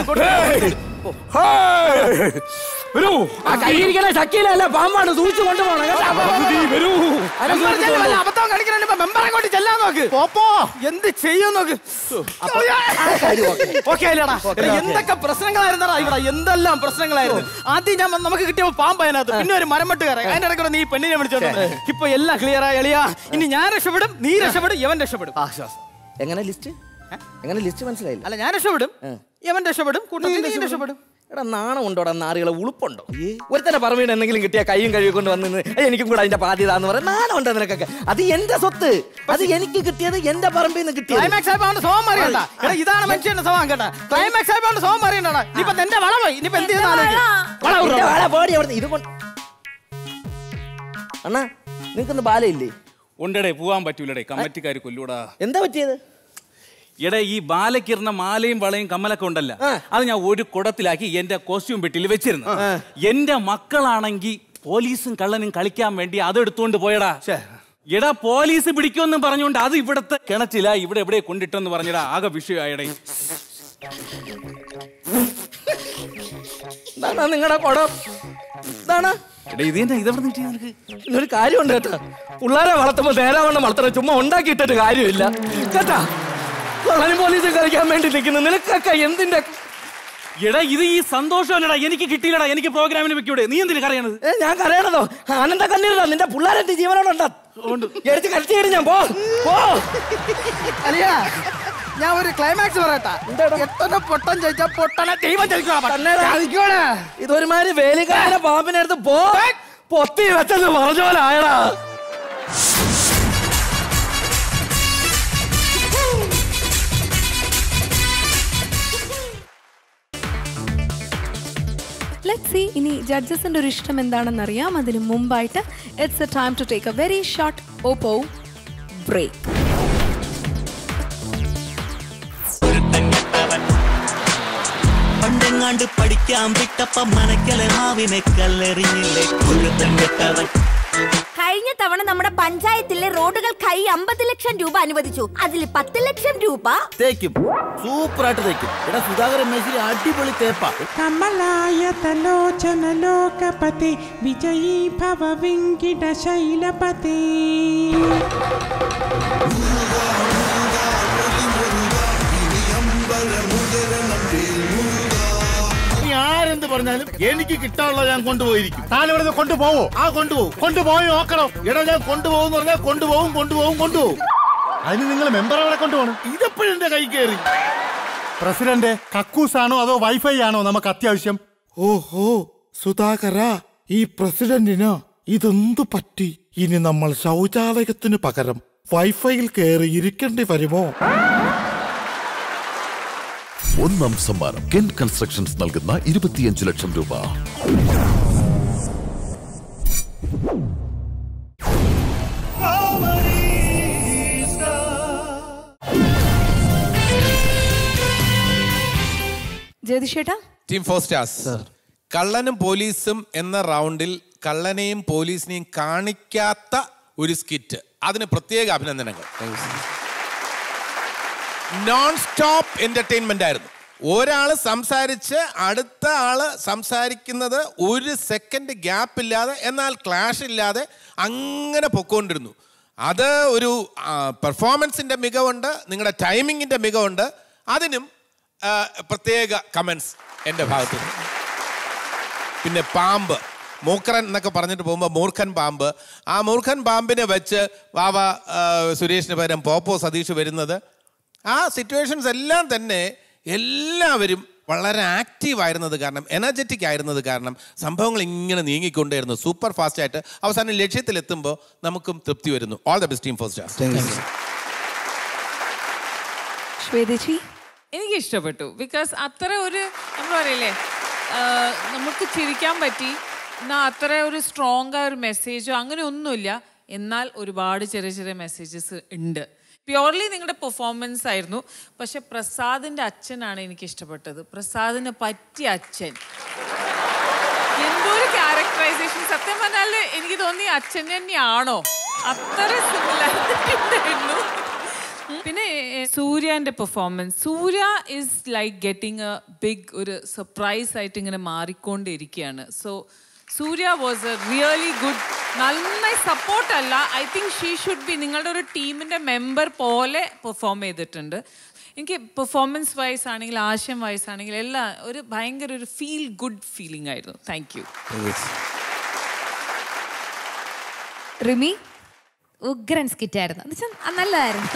വരൂ. ആ കയ്യിരിക്കണ ചക്കിയിലല്ല പാമ്പാണ്. സൂക്ഷിച്ചു കൊണ്ടുപോകണം കേട്ടോ. പകുതി വരൂ. മെമ്പർ ചെല്ല്, വല്ല അബദ്ധം കളിക്കണ മെമ്പറെ കൊണ്ട് ചെല്ലാൻ നോക്ക്. പോപ്പോ. എന്ത് ചെയ്യും നോക്ക്. ഓക്കെ. അല്ലേടാ. എടാ, എന്തൊക്കെ പ്രശ്നങ്ങളായിരുന്നടാ ഇവിടെ? എന്തെല്ലാം പ്രശ്നങ്ങളായിരുന്നു? ആദ്യം ഞാൻ നമുക്ക് കിട്ടിയ പാമ്പ് അതിനകത്ത്. പിന്നെ ഒരു മരമട്ടുകാരൻ അതിന്റെ ഇടയ്ക്കൂടെ നീ പെണ്ണിനെ വിളിച്ചോണ്ട്. ഇപ്പൊ എല്ലാം ക്ലിയർ ആയി എളിയാ. ഇനി ഞാൻ രക്ഷപ്പെടും നീ രക്ഷപ്പെടും ഇവൻ രക്ഷപ്പെടും. ആശ്വാസം എങ്ങനെ ലിസ്റ്റ്? എങ്ങനെ ലിസ്റ്റ് മനസ്സിലായില്ല? അല്ല ഞാൻ രക്ഷപ്പെടും. ഇവൻ രക്ഷപ്പെടും കൂട്ടത്തിൽ രക്ഷപ്പെടും. എടാ നാണം ഉണ്ടോടാ നാറികളെ? ഉളുപ്പുണ്ടോ? ഒരുത്തന്നെ പറമ്പീട് എന്തെങ്കിലും കിട്ടിയ കൈയും കഴുകിക്കൊണ്ട് വന്ന് നിന്ന്, "ഏയ്, എനിക്കും കൂടെ അതിന്റെ ബാധ്യത പറയാം നാണം ഉണ്ടോ നിനക്കൊക്കെ? അത് എന്റെ സ്വത്ത്. അത് എനിക്ക് കിട്ടിയത് എന്റെ പറമ്പിൽ നിന്ന് കിട്ടിയത്. ക്ലൈമാക്സ് ഇതാണ് മനുഷ്യന്റെ കേട്ടാ. ഇനിയിപ്പോ എന്റെ വള പോയി. ഇനിയിപ്പോ എന്ത് ഇത് കൊണ്ട് അണ്ണാ നിനക്കൊന്ന് ബാലയില്ലേ? ഉണ്ടടേ പോവാൻ പറ്റൂലടേ. കമ്മറ്റിക്കാർ കൊല്ലൂടാ. എന്താ പറ്റിയത്? എടേ ഈ ബാലക്കിരണ മാലയും വളയും കമ്മലൊക്കെ ഉണ്ടല്ല. അത് ഞാൻ ഒരു കുടത്തിലാക്കി എന്റെ കോസ്റ്റ്യൂം പെട്ടിയിൽ വെച്ചിരുന്നു. എന്റെ മക്കളാണെങ്കിൽ പോലീസും കള്ളനും കളിക്കാൻ വേണ്ടി അത് എടുത്തുകൊണ്ട് പോയടാ. എടാ പോലീസ് പിടിക്കുമെന്ന് പറഞ്ഞുകൊണ്ട് അത് ഇവിടത്തെ കിണറ്റില്ല ഇവിടെ എവിടെ കൊണ്ടിട്ടെന്ന് പറഞ്ഞടാ. ആകെ വിഷയമായടേ. നിങ്ങളുടെ കുടം ഇതാണ്. കാര്യമുണ്ട് കേട്ടാ. പിള്ളേരെ വളർത്തുമ്പോ നേരാവണ്ണം വളർത്തണം. ചുമ്മാ ഉണ്ടാക്കിയിട്ടിട്ട് കാര്യമില്ല. കേട്ടാ? കള്ളനും പോലീസും കളിക്കാൻ വേണ്ടി നിൽക്കുന്നു. നിനക്കൊക്കെ എന്തിന്റെ എടാ ഇത് ഈ സന്തോഷമല്ലടാ എനിക്ക് കിട്ടിയില്ലടാ. എനിക്ക് പ്രോഗ്രാമിന് വെക്കൂടെ. നീ എന്തിനു കറിയണത് ഏ, ഞാൻ കരയണതോ? ആനന്ദ കണ്ണീരടാ. നിന്റെ പിള്ളേരെ ജീവനോടുണ്ടോ? എടുത്ത് കളിച്ചു ഞാൻ. പോ. പോ. അലിയാ ഞാൻ ഒരു ക്ലൈമാക്സ് പറയട്ടാ. എട്ടനെ പൊട്ടൻ ചോദിച്ചാ പൊട്ടനെ ദൈവം ചോദിക്കോളാ ഇതൊരുമാതിരി വേലിക്കാരനെ പാമ്പിനെടുത്ത് പോ. പൊത്തി വെച്ചത് പറഞ്ഞ പോലെ ആയടാ. സി ഇനി ജഡ്ജസിന്റെ ഒരു ഇഷ്ടം എന്താണെന്ന് അറിയാം അതിന് മുമ്പായിട്ട് it's a time to take a very short Oppo break പണ്ടെങ്ങാണ്ട് പഠിക്കാൻ വിട്ടപ്പ മനക്കലെ മാവിനെ കല്ലെറിഞ്ഞില്ലേ? കൊഴുത്തൻ കെട്ടവൻ കഴിഞ്ഞ തവണ നമ്മുടെ പഞ്ചായത്തിലെ റോഡുകൾ കൈ അമ്പത് ലക്ഷം രൂപ അനുവദിച്ചു. അതിൽ പത്ത് ലക്ഷം രൂപ തേക്കും. സൂപ്പറായിട്ട് തേക്കും. എടാ സുധാകരൻ മേശിരി അടിപൊളി തേപ്പാ. കമലായ തലോചന ലോകപതി വിജയീ ഭവ വിങ്കിട ശൈലപതി ആരെന്ത് പറഞ്ഞാലും എനിക്ക് കിട്ടാനുള്ള ഞാൻ കൊണ്ടുപോയിരിക്കും. താൻ ഇവിടെ കൊണ്ടുപോവോ? ആ കൊണ്ടുപോകും കൊണ്ടുപോയി? നോക്കണം ഇട ഞാൻ കൊണ്ടുപോകും പറഞ്ഞാൽ കൊണ്ടുപോകും കൊണ്ടുപോകും കൊണ്ടുപോകും അതിന് നിങ്ങൾ മെമ്പർ അവിടെ കൊണ്ടുപോകണം ഇതെപ്പോഴും എന്റെ കൈ കയറി പ്രസിഡന്റ് കക്കൂസ് ആണോ അതോ വൈഫൈ ആണോ നമുക്ക് അത്യാവശ്യം? ഓഹോ സുധാകര ഈ പ്രസിഡന്റിന് ഇതെന്തു പറ്റി? ഇനി നമ്മൾ ശൗചാലയത്തിന് പകരം വൈഫൈയിൽ കയറി ഇരിക്കേണ്ടി വരുമോ? ഒന്നാം സമ്മാനം കെൻ കൺസ്ട്രക്ഷൻസ് നൽകുന്ന ഇരുപത്തിയഞ്ച് ലക്ഷം രൂപ. ജ്യോതിഷേട്ടാ? Team four stars. കള്ളനും പോലീസും എന്ന റൗണ്ടിൽ കള്ളനെയും പോലീസിനെയും കാണിക്കാത്ത ഒരു സ്കിറ്റ്. അതിന് പ്രത്യേക അഭിനന്ദനങ്ങൾ. നോൺ സ്റ്റോപ്പ് എന്റർടൈൻമെന്റ് ആയിരുന്നു. ഒരാൾ സംസാരിച്ച് അടുത്ത ആൾ സംസാരിക്കുന്നത് ഒരു സെക്കൻഡ് ഗ്യാപ്പ് ഇല്ലാതെ എന്നാൽ ക്ലാഷ് ഇല്ലാതെ അങ്ങനെ പൊക്കോണ്ടിരുന്നു. അത് ഒരു പെർഫോമൻസിന്റെ മികവുണ്ട് നിങ്ങളുടെ ടൈമിങ്ങിന്റെ മികവുണ്ട്. അതിനും പ്രത്യേക കമൻസ് എന്റെ ഭാഗത്തു. പിന്നെ പാമ്പ് മൂക്കറൻ എന്നൊക്കെ പറഞ്ഞിട്ട് പോകുമ്പോൾ മൂർഖൻ പാമ്പ്. ആ മൂർഖൻ പാമ്പിനെ വെച്ച് വാവ സുരേഷിന് പകരം പോപ്പോ സതീഷ് വരുന്നത് ആ സിറ്റുവേഷൻസ് എല്ലാം തന്നെ എല്ലാവരും വളരെ ആക്റ്റീവ് ആയിരുന്നത് കാരണം എനർജറ്റിക് ആയിരുന്നത് കാരണം സംഭവങ്ങൾ ഇങ്ങനെ നീങ്ങിക്കൊണ്ടേയിരുന്നു. സൂപ്പർ ഫാസ്റ്റ് ആയിട്ട് അവസാനം ലക്ഷ്യത്തിലെത്തുമ്പോൾ നമുക്കും തൃപ്തി വരുന്നു. All the best team first ശ്വേതജി എനിക്ക് ഇഷ്ടപ്പെട്ടു. ബിക്കോസ് അത്ര ഒരു നമ്മൾ പറയില്ലേ നമുക്ക് ചിരിക്കാൻ പറ്റി എന്നാൽ അത്ര ഒരു സ്ട്രോങ് ആയ ഒരു മെസ്സേജോ അങ്ങനെ ഒന്നുമില്ല എന്നാൽ ഒരുപാട് ചെറിയ ചെറിയ മെസ്സേജസ് ഉണ്ട്. പ്യോർലി നിങ്ങളുടെ പെർഫോമൻസ് ആയിരുന്നു. പക്ഷെ പ്രസാദിന്റെ അച്ഛനാണ് എനിക്ക് ഇഷ്ടപ്പെട്ടത് പ്രസാദിന് പറ്റിയ അച്ഛൻ. എന്തോ ഒരു ക്യാരക്ടറൈസേഷൻ സത്യം പറഞ്ഞാൽ എനിക്ക് തോന്നി അച്ഛൻ തന്നെയാണോ? അത്ര സിമിലായിരുന്നു പിന്നെ സൂര്യന്റെ performance Surya is like getting a big ഒരു സർപ്രൈസ് ആയിട്ട് ഇങ്ങനെ മാറിക്കൊണ്ടിരിക്കുകയാണ്. So Surya was a really good നന്നായി സപ്പോർട്ടല്ല അല്ല. I think she should be നിങ്ങളുടെ ഒരു ടീമിന്റെ മെമ്പർ പോലെ പെർഫോം ചെയ്തിട്ടുണ്ട്. എനിക്ക് പെർഫോമൻസ് വൈസ് ആണെങ്കിൽ ആശയം വൈസ് ആണെങ്കിൽ എല്ലാം ഒരു ഭയങ്കര ഒരു ഫീൽ ഗുഡ് ഫീലിംഗ് ആയിരുന്നു. താങ്ക് യു റിമി ഉഗ്രൻ സ്കിറ്റായിരുന്നു എന്നുവെച്ചാൽ നല്ലതായിരുന്നു.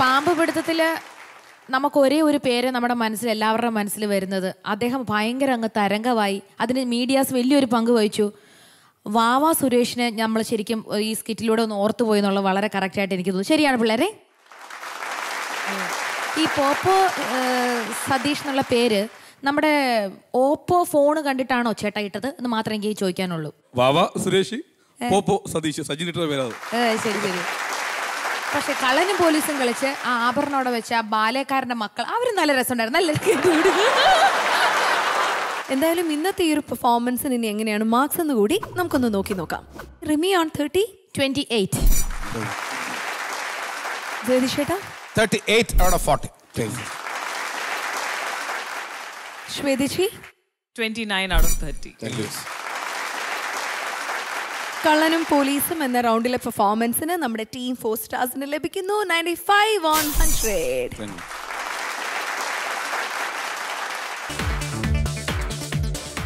പാമ്പ് പിടുത്തത്തിൽ നമുക്ക് ഒരേ ഒരു പേര് നമ്മുടെ മനസ്സിൽ എല്ലാവരുടെ മനസ്സിൽ വരുന്നത്. അദ്ദേഹം ഭയങ്കര അങ്ങ് തരംഗമായി. അതിന് മീഡിയാസ് വലിയൊരു പങ്ക് വഹിച്ചു. വാവ സുരേഷിനെ നമ്മൾ ശരിക്കും ഈ സ്കിറ്റിലൂടെ ഒന്ന് ഓർത്തു പോയി എന്നുള്ളത് വളരെ കറക്റ്റായിട്ട് എനിക്ക് തോന്നുന്നു. ശരിയാണ് പിള്ളേരെ? ഈ പോപ്പോ സതീഷ് എന്നുള്ള പേര് നമ്മുടെ ഓപ്പോ ഫോൺ കണ്ടിട്ടാണോ ചേട്ടാ ഇട്ടത്? എന്ന് മാത്രമേ എനിക്ക് ചോദിക്കാനുള്ളൂ. വാവ സുരേഷ് പോപ്പോ സതീഷ് പേരാത് ശരി ശരി. പക്ഷെ കള്ളനും പോലീസും കളിച്ച് ആ ആഭരണോടെ വെച്ച് ആ ബാലേക്കാരന്റെ മക്കൾ അവരും നല്ല രസമുണ്ടായിരുന്നു. നല്ല എന്തായാലും ഇന്നത്തെ ഈ ഒരു പെർഫോമൻസിന് ഇനി എങ്ങനെയാണ് മാർക്സ് എന്ന് കൂടി നമുക്കൊന്ന് നോക്കി നോക്കാം. Rimi on thirty twenty eight ജ്യോതിഷേട്ടാ thirty eight out of forty ശ്വേതജി twenty nine out of thirty കള്ളനും പോലീസും എന്ന റൗണ്ടിലെ പെർഫോമൻസിന് നമ്മുടെ ടീം ഫോർ സ്റ്റാർസിന് ലഭിക്കുന്നു. നയന്റി ഫൈവ് ഓൺ ഹൺഡ്രഡ്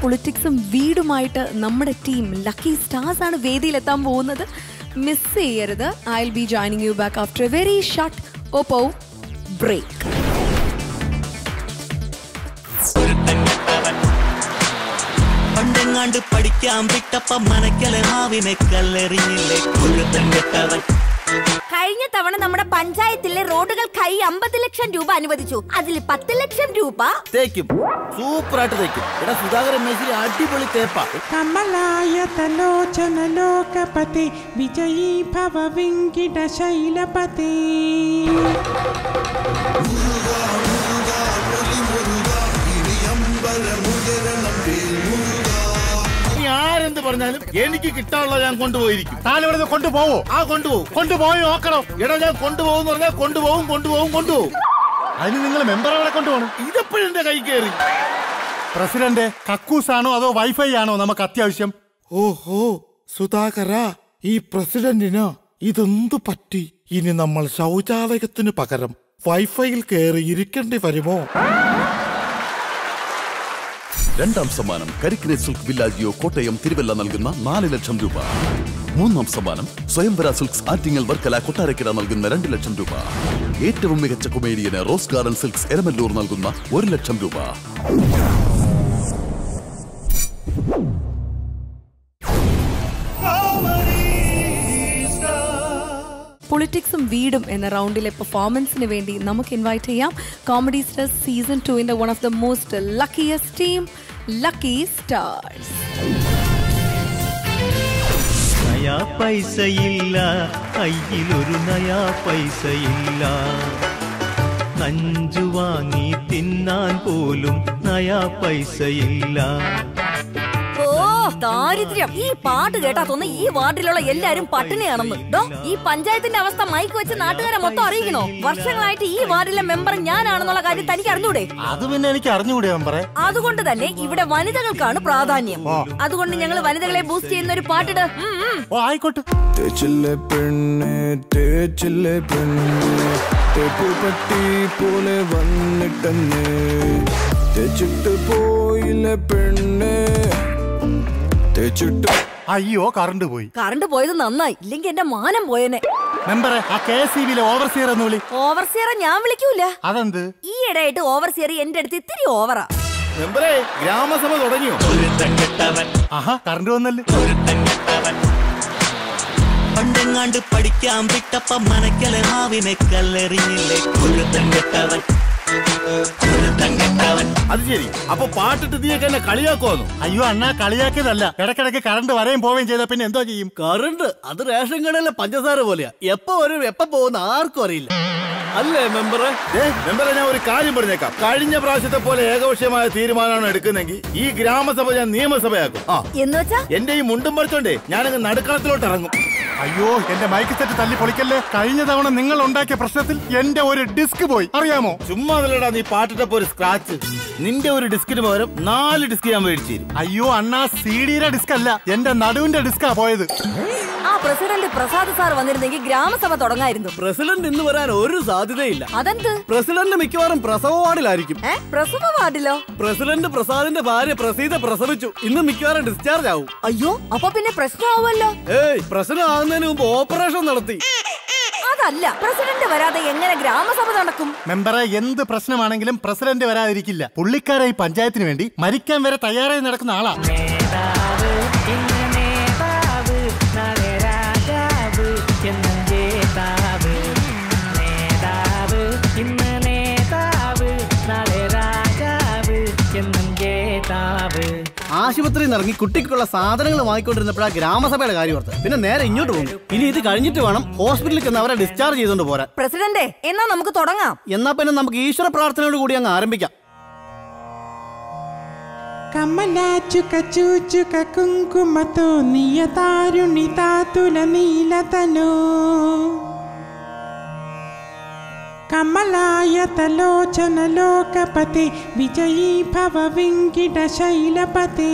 പൊളിറ്റിക്സും വീടുമായിട്ട് നമ്മുടെ ടീം ലക്കി സ്റ്റാർസ് ആണ് വേദിയിലെത്താൻ പോകുന്നത്. മിസ് ചെയ്യരുത്. I will be joining you back after a very short Oppo break പണ്ടെങ്ങാണ്ട് പഠിക്കാൻ വിട്ടപ്പ മനക്കലെ മാവിനെ കല്ലെറിഞ്ഞില്ലേ കൊഴുത്തൻ കെട്ടവൻ. കഴിഞ്ഞ തവണ നമ്മുടെ പഞ്ചായത്തിലെ റോഡുകൾക്കായി അമ്പത് ലക്ഷം രൂപ അനുവദിച്ചു. അതിൽ പത്ത് ലക്ഷം രൂപ തേക്കും. സൂപ്പറായിട്ട് തേക്കും. ഇവിടെ സുധാകരൻ മേശിരി അടിപൊളി തേപ്പ. കമലായ തലോചന ലോകപതി വിജയി ഭവ വിങ്കിട ശൈലപതി പറഞ്ഞാലും എനിക്ക് കിട്ടാനുള്ള ഞാൻ കൊണ്ടുപോയിരിക്കും. താനിവിടെ കൊണ്ടുപോവോ? ആ കൊണ്ടുപോകും. കൊണ്ടുപോയി? നോക്കണം എടാ ഞാൻ കൊണ്ടുപോകും പറഞ്ഞാൽ കൊണ്ടുപോകും കൊണ്ടുപോകും കൊണ്ടുപോകും. അതിന് നിങ്ങൾ മെമ്പറുകളെ കൊണ്ടുപോകണം. ഇതെപ്പോഴും എന്റെ കൈ കയറി. പ്രസിഡന്റ് കക്കൂസ് ആണോ അതോ വൈഫൈ ആണോ നമുക്ക് അത്യാവശ്യം? ഓഹോ സുധാകര ഈ പ്രസിഡന്റിന് ഇതെന്തു പറ്റി? ഇനി നമ്മൾ ശൗചാലയത്തിന് പകരം വൈഫൈയിൽ കയറി ഇരിക്കേണ്ടി വരുമോ? രണ്ടാം സമ്മാനം കരിക്കിനെ സിൽക്ക് വില്ലാജിയോ കോട്ടയം തിരുവല്ല നൽകുന്ന നാല് ലക്ഷം രൂപ. മൂന്നാം സമ്മാനം സ്വയംവര സിൽക്സ് ആറ്റിങ്ങൽ വർക്കല കൊട്ടാരക്കര നൽകുന്ന രണ്ട് ലക്ഷം രൂപ. ഏറ്റവും മികച്ച കൊമേഡിയന് റോസ് ഗാർഡൻ സിൽക്സ് എരമല്ലൂർ നൽകുന്ന ഒരു ലക്ഷം രൂപ. പൊളിറ്റിക്സും വീടും എന്ന റൗണ്ടിലെ പെർഫോമൻസിന് വേണ്ടി നമുക്ക് ഇൻവൈറ്റ് ചെയ്യാം. കോമഡി സ്റ്റാർസ് സീസൺ ടുവിന്റെ one of the most luckiest team lucky stars നയാ പൈസയില്ല കയ്യിലൊരു നയാ പൈസയില്ല നഞ്ചു വാങ്ങി തിന്നാൻ പോലും നയാ പൈസയില്ല ഓ ദാരിദ്ര്യം. ഈ പാട്ട് കേട്ടാ തോന്നുന്നു ഈ വാർഡിലുള്ള എല്ലാരും പട്ടിണിയാണെന്ന്. ഡോ ഈ പഞ്ചായത്തിന്റെ അവസ്ഥ മൈക്ക് വെച്ച് നാട്ടുകാരെ മൊത്തം അറിയിക്കണോ? വർഷങ്ങളായിട്ട് ഈ വാർഡിലെ മെമ്പർ ഞാനാണെന്നുള്ള കാര്യം തനിക്ക് അറിഞ്ഞൂടെ? അത് പിന്നെ എനിക്ക് അറിഞ്ഞൂടെ മെമ്പറെ? അതുകൊണ്ട് തന്നെ ഇവിടെ വനിതകൾക്കാണ് പ്രാധാന്യം. അതുകൊണ്ട് ഞങ്ങൾ വനിതകളെ ബൂസ്റ്റ് ചെയ്യുന്ന ഒരു പാട്ടിട്. ആയിക്കോട്ടെ. പെണ്ണെ പെണ്ണെ പോലെ വന്നിട്ടെന്നെ. തേച്ചിട്ട് പോയില്ലേ പെണ്ണെ അയ്യോ കറണ്ട് പോയി. കറണ്ട് പോയത് നന്നായി. ഇല്ലെങ്കിൽ എന്റെ മാനം പോയനെ. മെമ്പറെ ആ കെ എസ് ഇ ഓവർസിയർ എന്ന് വിളി. ഓവർസിയർ ഞാൻ വിളിക്കൂല. അതെന്ത്? ഈ ഇടയായിട്ട് ഓവർസിയർ എന്റെ അടുത്ത് ഇത്തിരി ഓവറാ മെമ്പറെ ഗ്രാമസഭ തുടങ്ങിയോ? ആഹാ കറണ്ട് വന്നല്ലേ? പണ്ടെങ്ങാണ്ട് പഠിക്കാൻ വിട്ടപ്പ മനക്കലെ മാവിനെ കല്ലെറിഞ്ഞില്ലേ? കുരുത്തൻ കെട്ടവൻ അത് ശരി. അപ്പൊ പാട്ടിട്ട് നീയൊക്കെ എന്നെ കളിയാക്കുവാന്നു? അയ്യോ അണ്ണാ കളിയാക്കിയതല്ല. ഇടക്കിടക്ക് കറണ്ട് വരെയും പോവുകയും ചെയ്ത പിന്നെ എന്തോ ചെയ്യും? കറണ്ട് അത് റേഷൻ കടയിലെ പഞ്ചസാര പോലെയാ. എപ്പോ വരും എപ്പോ പോകുന്ന ആർക്കും അറിയില്ല. അല്ലേ മെമ്പറെ? മെമ്പറെ ഞാൻ ഒരു കാര്യം പറഞ്ഞേക്കാം. കഴിഞ്ഞ പ്രാവശ്യത്തെ പോലെ ഏകപക്ഷീയമായ തീരുമാനമാണ് എടുക്കുന്നെങ്കിൽ ഈ ഗ്രാമസഭ ഞാൻ നിയമസഭയാക്കും. ആ. എന്ന് വെച്ചാ? എന്റെ ഈ മുണ്ടും പറിച്ചോണ്ടേ ഞാനങ്ങ് നടുക്കളത്തിലോട്ട് ഇറങ്ങും. അയ്യോ എന്റെ മൈക്ക് സെറ്റ് തല്ലി പൊളിക്കല്ലേ? കഴിഞ്ഞ തവണ നിങ്ങൾ ഉണ്ടാക്കിയ പ്രശ്നത്തിൽ എന്റെ ഒരു ഡിസ്ക് പോയി. അറിയാമോ? ചുമ്മാ അതിലടാ നീ പാട്ടിട്ടപ്പോ ഒരു സ്ക്രാച്ച് നിന്റെ ഒരു ഡിസ്കിന് പകരം നാല് ഡിസ്ക് ഞാൻ മേടിച്ചു തരും. അയ്യോ അണ്ണാ സി ഡിയുടെ ഡിസ്ക് അല്ല. എന്റെ നടുവിന്റെ ഡിസ്കാ പോയത്. ആ പ്രസിഡന്റ് പ്രസാദ് സാർ വന്നിരുന്നെങ്കിൽ ഗ്രാമസഭ തുടങ്ങായിരുന്നു. പ്രസിഡന്റ് ഇന്ന് വരാൻ ഒരു സാധ്യതയില്ല. അതെന്ത്? പ്രസിഡന്റ് മിക്കവാറും പ്രസവ വാർഡിലായിരിക്കും. ഏ? പ്രസവ വാർഡിലോ? പ്രസിഡന്റ് പ്രസാദിന്റെ ഭാര്യ പ്രസീത പ്രസവിച്ചു. ഇന്ന് മിക്കവാറും ഡിസ്ചാർജ് ആവും. അയ്യോ അപ്പൊ പിന്നെ പ്രശ്നമാവുമല്ലോ. ഏയ് പ്രശ്നം ആകുന്നതിന് മുമ്പ് ഓപ്പറേഷൻ നടത്തി. അതല്ല പ്രസിഡന്റ് വരാതെ എങ്ങനെ ഗ്രാമസഭ നടക്കും? മെമ്പറെ എന്ത് പ്രശ്നമാണെങ്കിലും പ്രസിഡന്റ് വരാതിരിക്കില്ല. പുള്ളിക്കാരെ ഈ പഞ്ചായത്തിന് വേണ്ടി മരിക്കാൻ വരെ തയ്യാറായി നടക്കുന്ന ആളാ. ആശുപത്രിയിൽ നിന്ന് ഇറങ്ങി കുട്ടിക്കുള്ള സാധനങ്ങൾ വാങ്ങിക്കൊണ്ടിരുന്നപ്പോഴാണ് ഗ്രാമസഭയുടെ കാര്യം ഓർത്ത് പിന്നെ നേരെ ഇങ്ങോട്ട് പോകും. ഇനി ഇത് കഴിഞ്ഞിട്ട് വേണം ഹോസ്പിറ്റലിൽ ചെന്ന് അവരെ ഡിസ്ചാർജ് ചെയ്തുകൊണ്ട് പോരാ പ്രസിഡന്റ് എന്നാ നമുക്ക് തുടങ്ങാം. എന്നാ പിന്നെ നമുക്ക് ഈശ്വര പ്രാർത്ഥനയോട് കൂടി അങ്ങ് ആരംഭിക്കാം. കമലാച്ചുക കുങ്കുമത്തോ നീയ താരുണി താതുല നീലതനോ. कमलायतलोचन लोकपति विजयी भव विङ्किटशैलपते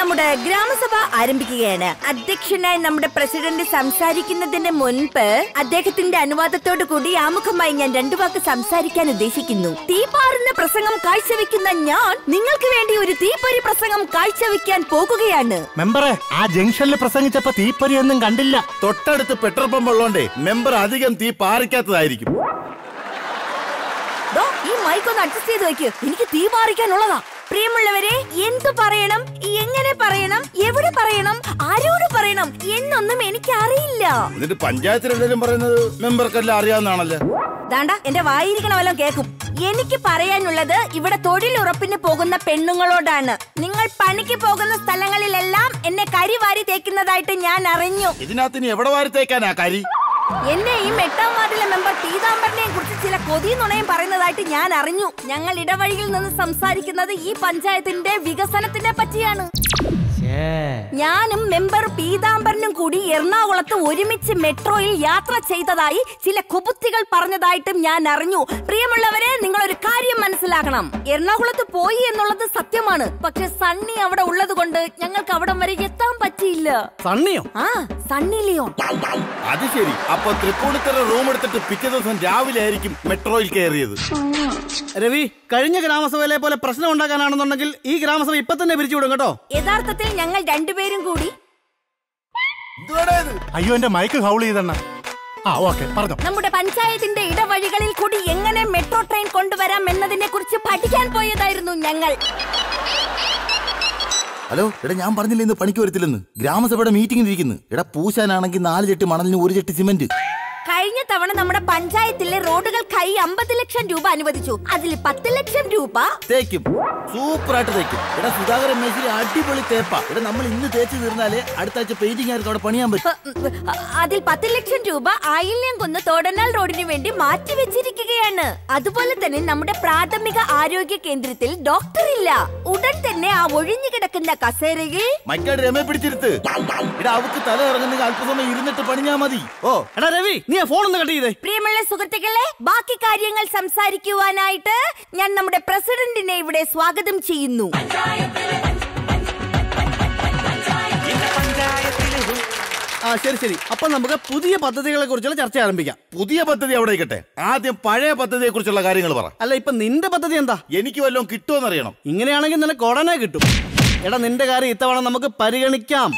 നമ്മുടെ ഗ്രാമസഭ ആരംഭിക്കുകയാണ്. അധ്യക്ഷനായി നമ്മുടെ പ്രസിഡന്റ് സംസാരിക്കുന്നതിന് മുൻപ് അദ്ദേഹത്തിന്റെ അനുവാദത്തോടു കൂടി ആമുഖമായി ഞാൻ രണ്ടു വാക്ക് സംസാരിക്കാൻ ഉദ്ദേശിക്കുന്നു. തീപാറുന്ന പ്രസംഗം കാഴ്ചവെക്കുന്ന ഞാൻ നിങ്ങൾക്ക് വേണ്ടി ഒരു തീപ്പൊരി പ്രസംഗം കാഴ്ചവെക്കാൻ പോകുകയാണ്. മെമ്പറെ ആ ജംഗ്ഷനിൽ പ്രസംഗിച്ചപ്പോ തീപ്പൊരി ഒന്നും കണ്ടില്ല. തൊട്ടടുത്ത് പെട്രോൾ പമ്പ് ഉള്ളോണ്ടേ മെമ്പർ അധികം തീ പാറിക്കാത്തതായിരിക്കും. ഈ മൈക്ക് ഒന്ന് അഡ്ജസ്റ്റ് ചെയ്ത് വെക്ക്. എനിക്ക് തീ പാറിക്കാനുള്ളതാ. പ്രിയമുള്ളവരെ എന്ത് പറയണം എങ്ങനെ പറയണം എവിടെ പറയണം ആരോട് പറയണം എന്നൊന്നും എനിക്ക് അറിയില്ല എന്നിട്ട് പറയുന്നത് മെമ്പർക്കെല്ലാം അറിയാവുന്നതാണല്ലോ? ദാണ്ട എന്റെ വായിരിക്കണമല്ലോ കേക്കും എനിക്ക് പറയാനുള്ളത് ഇവിടെ തൊഴിലുറപ്പിന് പോകുന്ന പെണ്ണുങ്ങളോടാണ്. നിങ്ങൾ പണിക്ക് പോകുന്ന സ്ഥലങ്ങളിലെല്ലാം എന്നെ കരി വാരി തേക്കുന്നതായിട്ട് ഞാൻ അറിഞ്ഞു. ഇതിനകത്ത് എവിടെ എവിടെ വാരത്തേക്കാനാ കരി? എന്നെയും എട്ടാം വാർഡിലെ മെമ്പർ പീതാംബരനെയും കുറിച്ച് ചില കൊതി നുണയും പറയുന്നതായിട്ട് ഞാൻ അറിഞ്ഞു. ഞങ്ങൾ ഇടവഴിയിൽ നിന്ന് സംസാരിക്കുന്നത് ഈ പഞ്ചായത്തിന്റെ വികസനത്തിനെ പറ്റിയാണ്. ഞാനും മെമ്പർ പീതാംബരനും കൂടി എറണാകുളത്ത് ഒരുമിച്ച് മെട്രോയിൽ യാത്ര ചെയ്തതായി ചില കുബുത്തികൾ പറഞ്ഞതായിട്ടും ഞാൻ അറിഞ്ഞു. പ്രിയമുള്ളവരെ നിങ്ങൾ ഒരു കാര്യം മനസ്സിലാക്കണം. എറണാകുളത്ത് പോയി എന്നുള്ളത് സത്യമാണ്. പക്ഷെ സണ്ണി അവിടെ ഉള്ളത് കൊണ്ട് ഞങ്ങൾക്ക് അവിടം വരെ എത്താൻ പറ്റിയില്ല. സണ്ണിയോ? ആ സണ്ണി ലിയോൺ. അത് ശരി. അപ്പൊ തൃപ്പൂണിത്തറ റൂം എടുത്തിട്ട് പിറ്റേ ദിവസം രാവിലെ ആയിരിക്കും മെട്രോയിൽ കയറിയത്. രവി കഴിഞ്ഞ ഗ്രാമസഭയിലെ പോലെ പ്രശ്നം ഉണ്ടാക്കാനാണെന്നുണ്ടെങ്കിൽ ഈ ഗ്രാമസഭ ഇപ്പൊ തന്നെ പിരിച്ചുവിടും കേട്ടോ. യഥാർത്ഥത്തിൽ ഞങ്ങൾ രണ്ടുപേരും കൂടി അയ്യോ എന്റെ മൈക്ക് ഹൗൾ ചെയ്തെണ്ണ. ആ ഓക്കെ പറഞ്ഞോ. നമ്മുടെ പഞ്ചായത്തിന്റെ ഇടവഴികളിൽ കൂടി എങ്ങനെ മെട്രോ ട്രെയിൻ കൊണ്ടുവരാം എന്നതിനെ കുറിച്ച് പഠിക്കാൻ പോയതായിരുന്നു ഞങ്ങൾ. ഹലോ എടാ ഞാൻ പറഞ്ഞില്ലേ ഇന്ന് പണിക്ക് വരത്തില്ലെന്ന്? ഗ്രാമസഭയുടെ മീറ്റിംഗിൽ ഇരിക്കുന്നു. എടാ പൂശാനാണെങ്കിൽ നാല് ചെട്ടി മണലിന് ഒരു ചെട്ടി സിമന്റ്. കഴിഞ്ഞ തവണ നമ്മുടെ പഞ്ചായത്തിലെ റോഡുകൾക്കായി അമ്പത് ലക്ഷം രൂപ അനുവദിച്ചു. അതിൽ പത്ത് ലക്ഷം രൂപ തേക്കും. സൂപ്പറായിട്ട് തേക്കും. ഇവിടെ സുധാകരൻ മേശിരി അടിപൊളി തേപ്പാ. ഇവിടെ നമ്മൾ ഇന്ന് തേച്ച് തീർന്നാലേ അടുത്ത ആഴ്ച പെയിന്റിംഗ് ആയിരിക്കും അവിടെ പണിയാൻ പറ്റും. അതിൽ പത്ത് ലക്ഷം രൂപ ആയില്യം കുന്ന് തോടനാൽ റോഡിന് വേണ്ടി മാറ്റി വെച്ചിരിക്കുകയാണ്. അതുപോലെ തന്നെ നമ്മുടെ പ്രാഥമിക ആരോഗ്യ കേന്ദ്രത്തിൽ ഡോക്ടർ ഇല്ല. ഉടൻ തന്നെ ആ ഒഴിഞ്ഞു കിടക്കുന്ന കസേരയിൽ മറ്റാട് രമയെ പിടിച്ചിരുത്ത്. ഇവിടെ അവക്ക് തല ഇറങ്ങുന്ന അല്പസമയം ഇരുന്നിട്ട് പണിഞ്ഞാ മതി. ഓ എടാ രവി നീ ഫോൺ ഒന്ന് കട്ട് ചെയ്തേ. പ്രിയമുള്ള സുഹൃത്തുക്കളെ ബാക്കി കാര്യങ്ങൾ സംസാരിക്കുവാനായിട്ട് ഞാൻ നമ്മുടെ പ്രസിഡന്റിനെ ഇവിടെ സ്വാഗതം ചെയ്യുന്നു. ആ ശരി ശരി. അപ്പൊ നമുക്ക് പുതിയ പദ്ധതികളെ കുറിച്ചുള്ള ചർച്ച ആരംഭിക്കാം. പുതിയ പദ്ധതി അവിടെ ഇരിക്കട്ടെ. ആദ്യം പഴയ പദ്ധതിയെ കുറിച്ചുള്ള കാര്യങ്ങൾ പറ. അല്ല ഇപ്പൊ നിന്റെ പദ്ധതി എന്താ? എനിക്ക് വല്ലതും കിട്ടുമെന്ന് അറിയണം. ഇങ്ങനെയാണെങ്കിൽ നിനക്ക് ഉടനെ കിട്ടും. എടാ നിന്റെ കാര്യം ഇത്തവണ നമുക്ക് പരിഗണിക്കാം.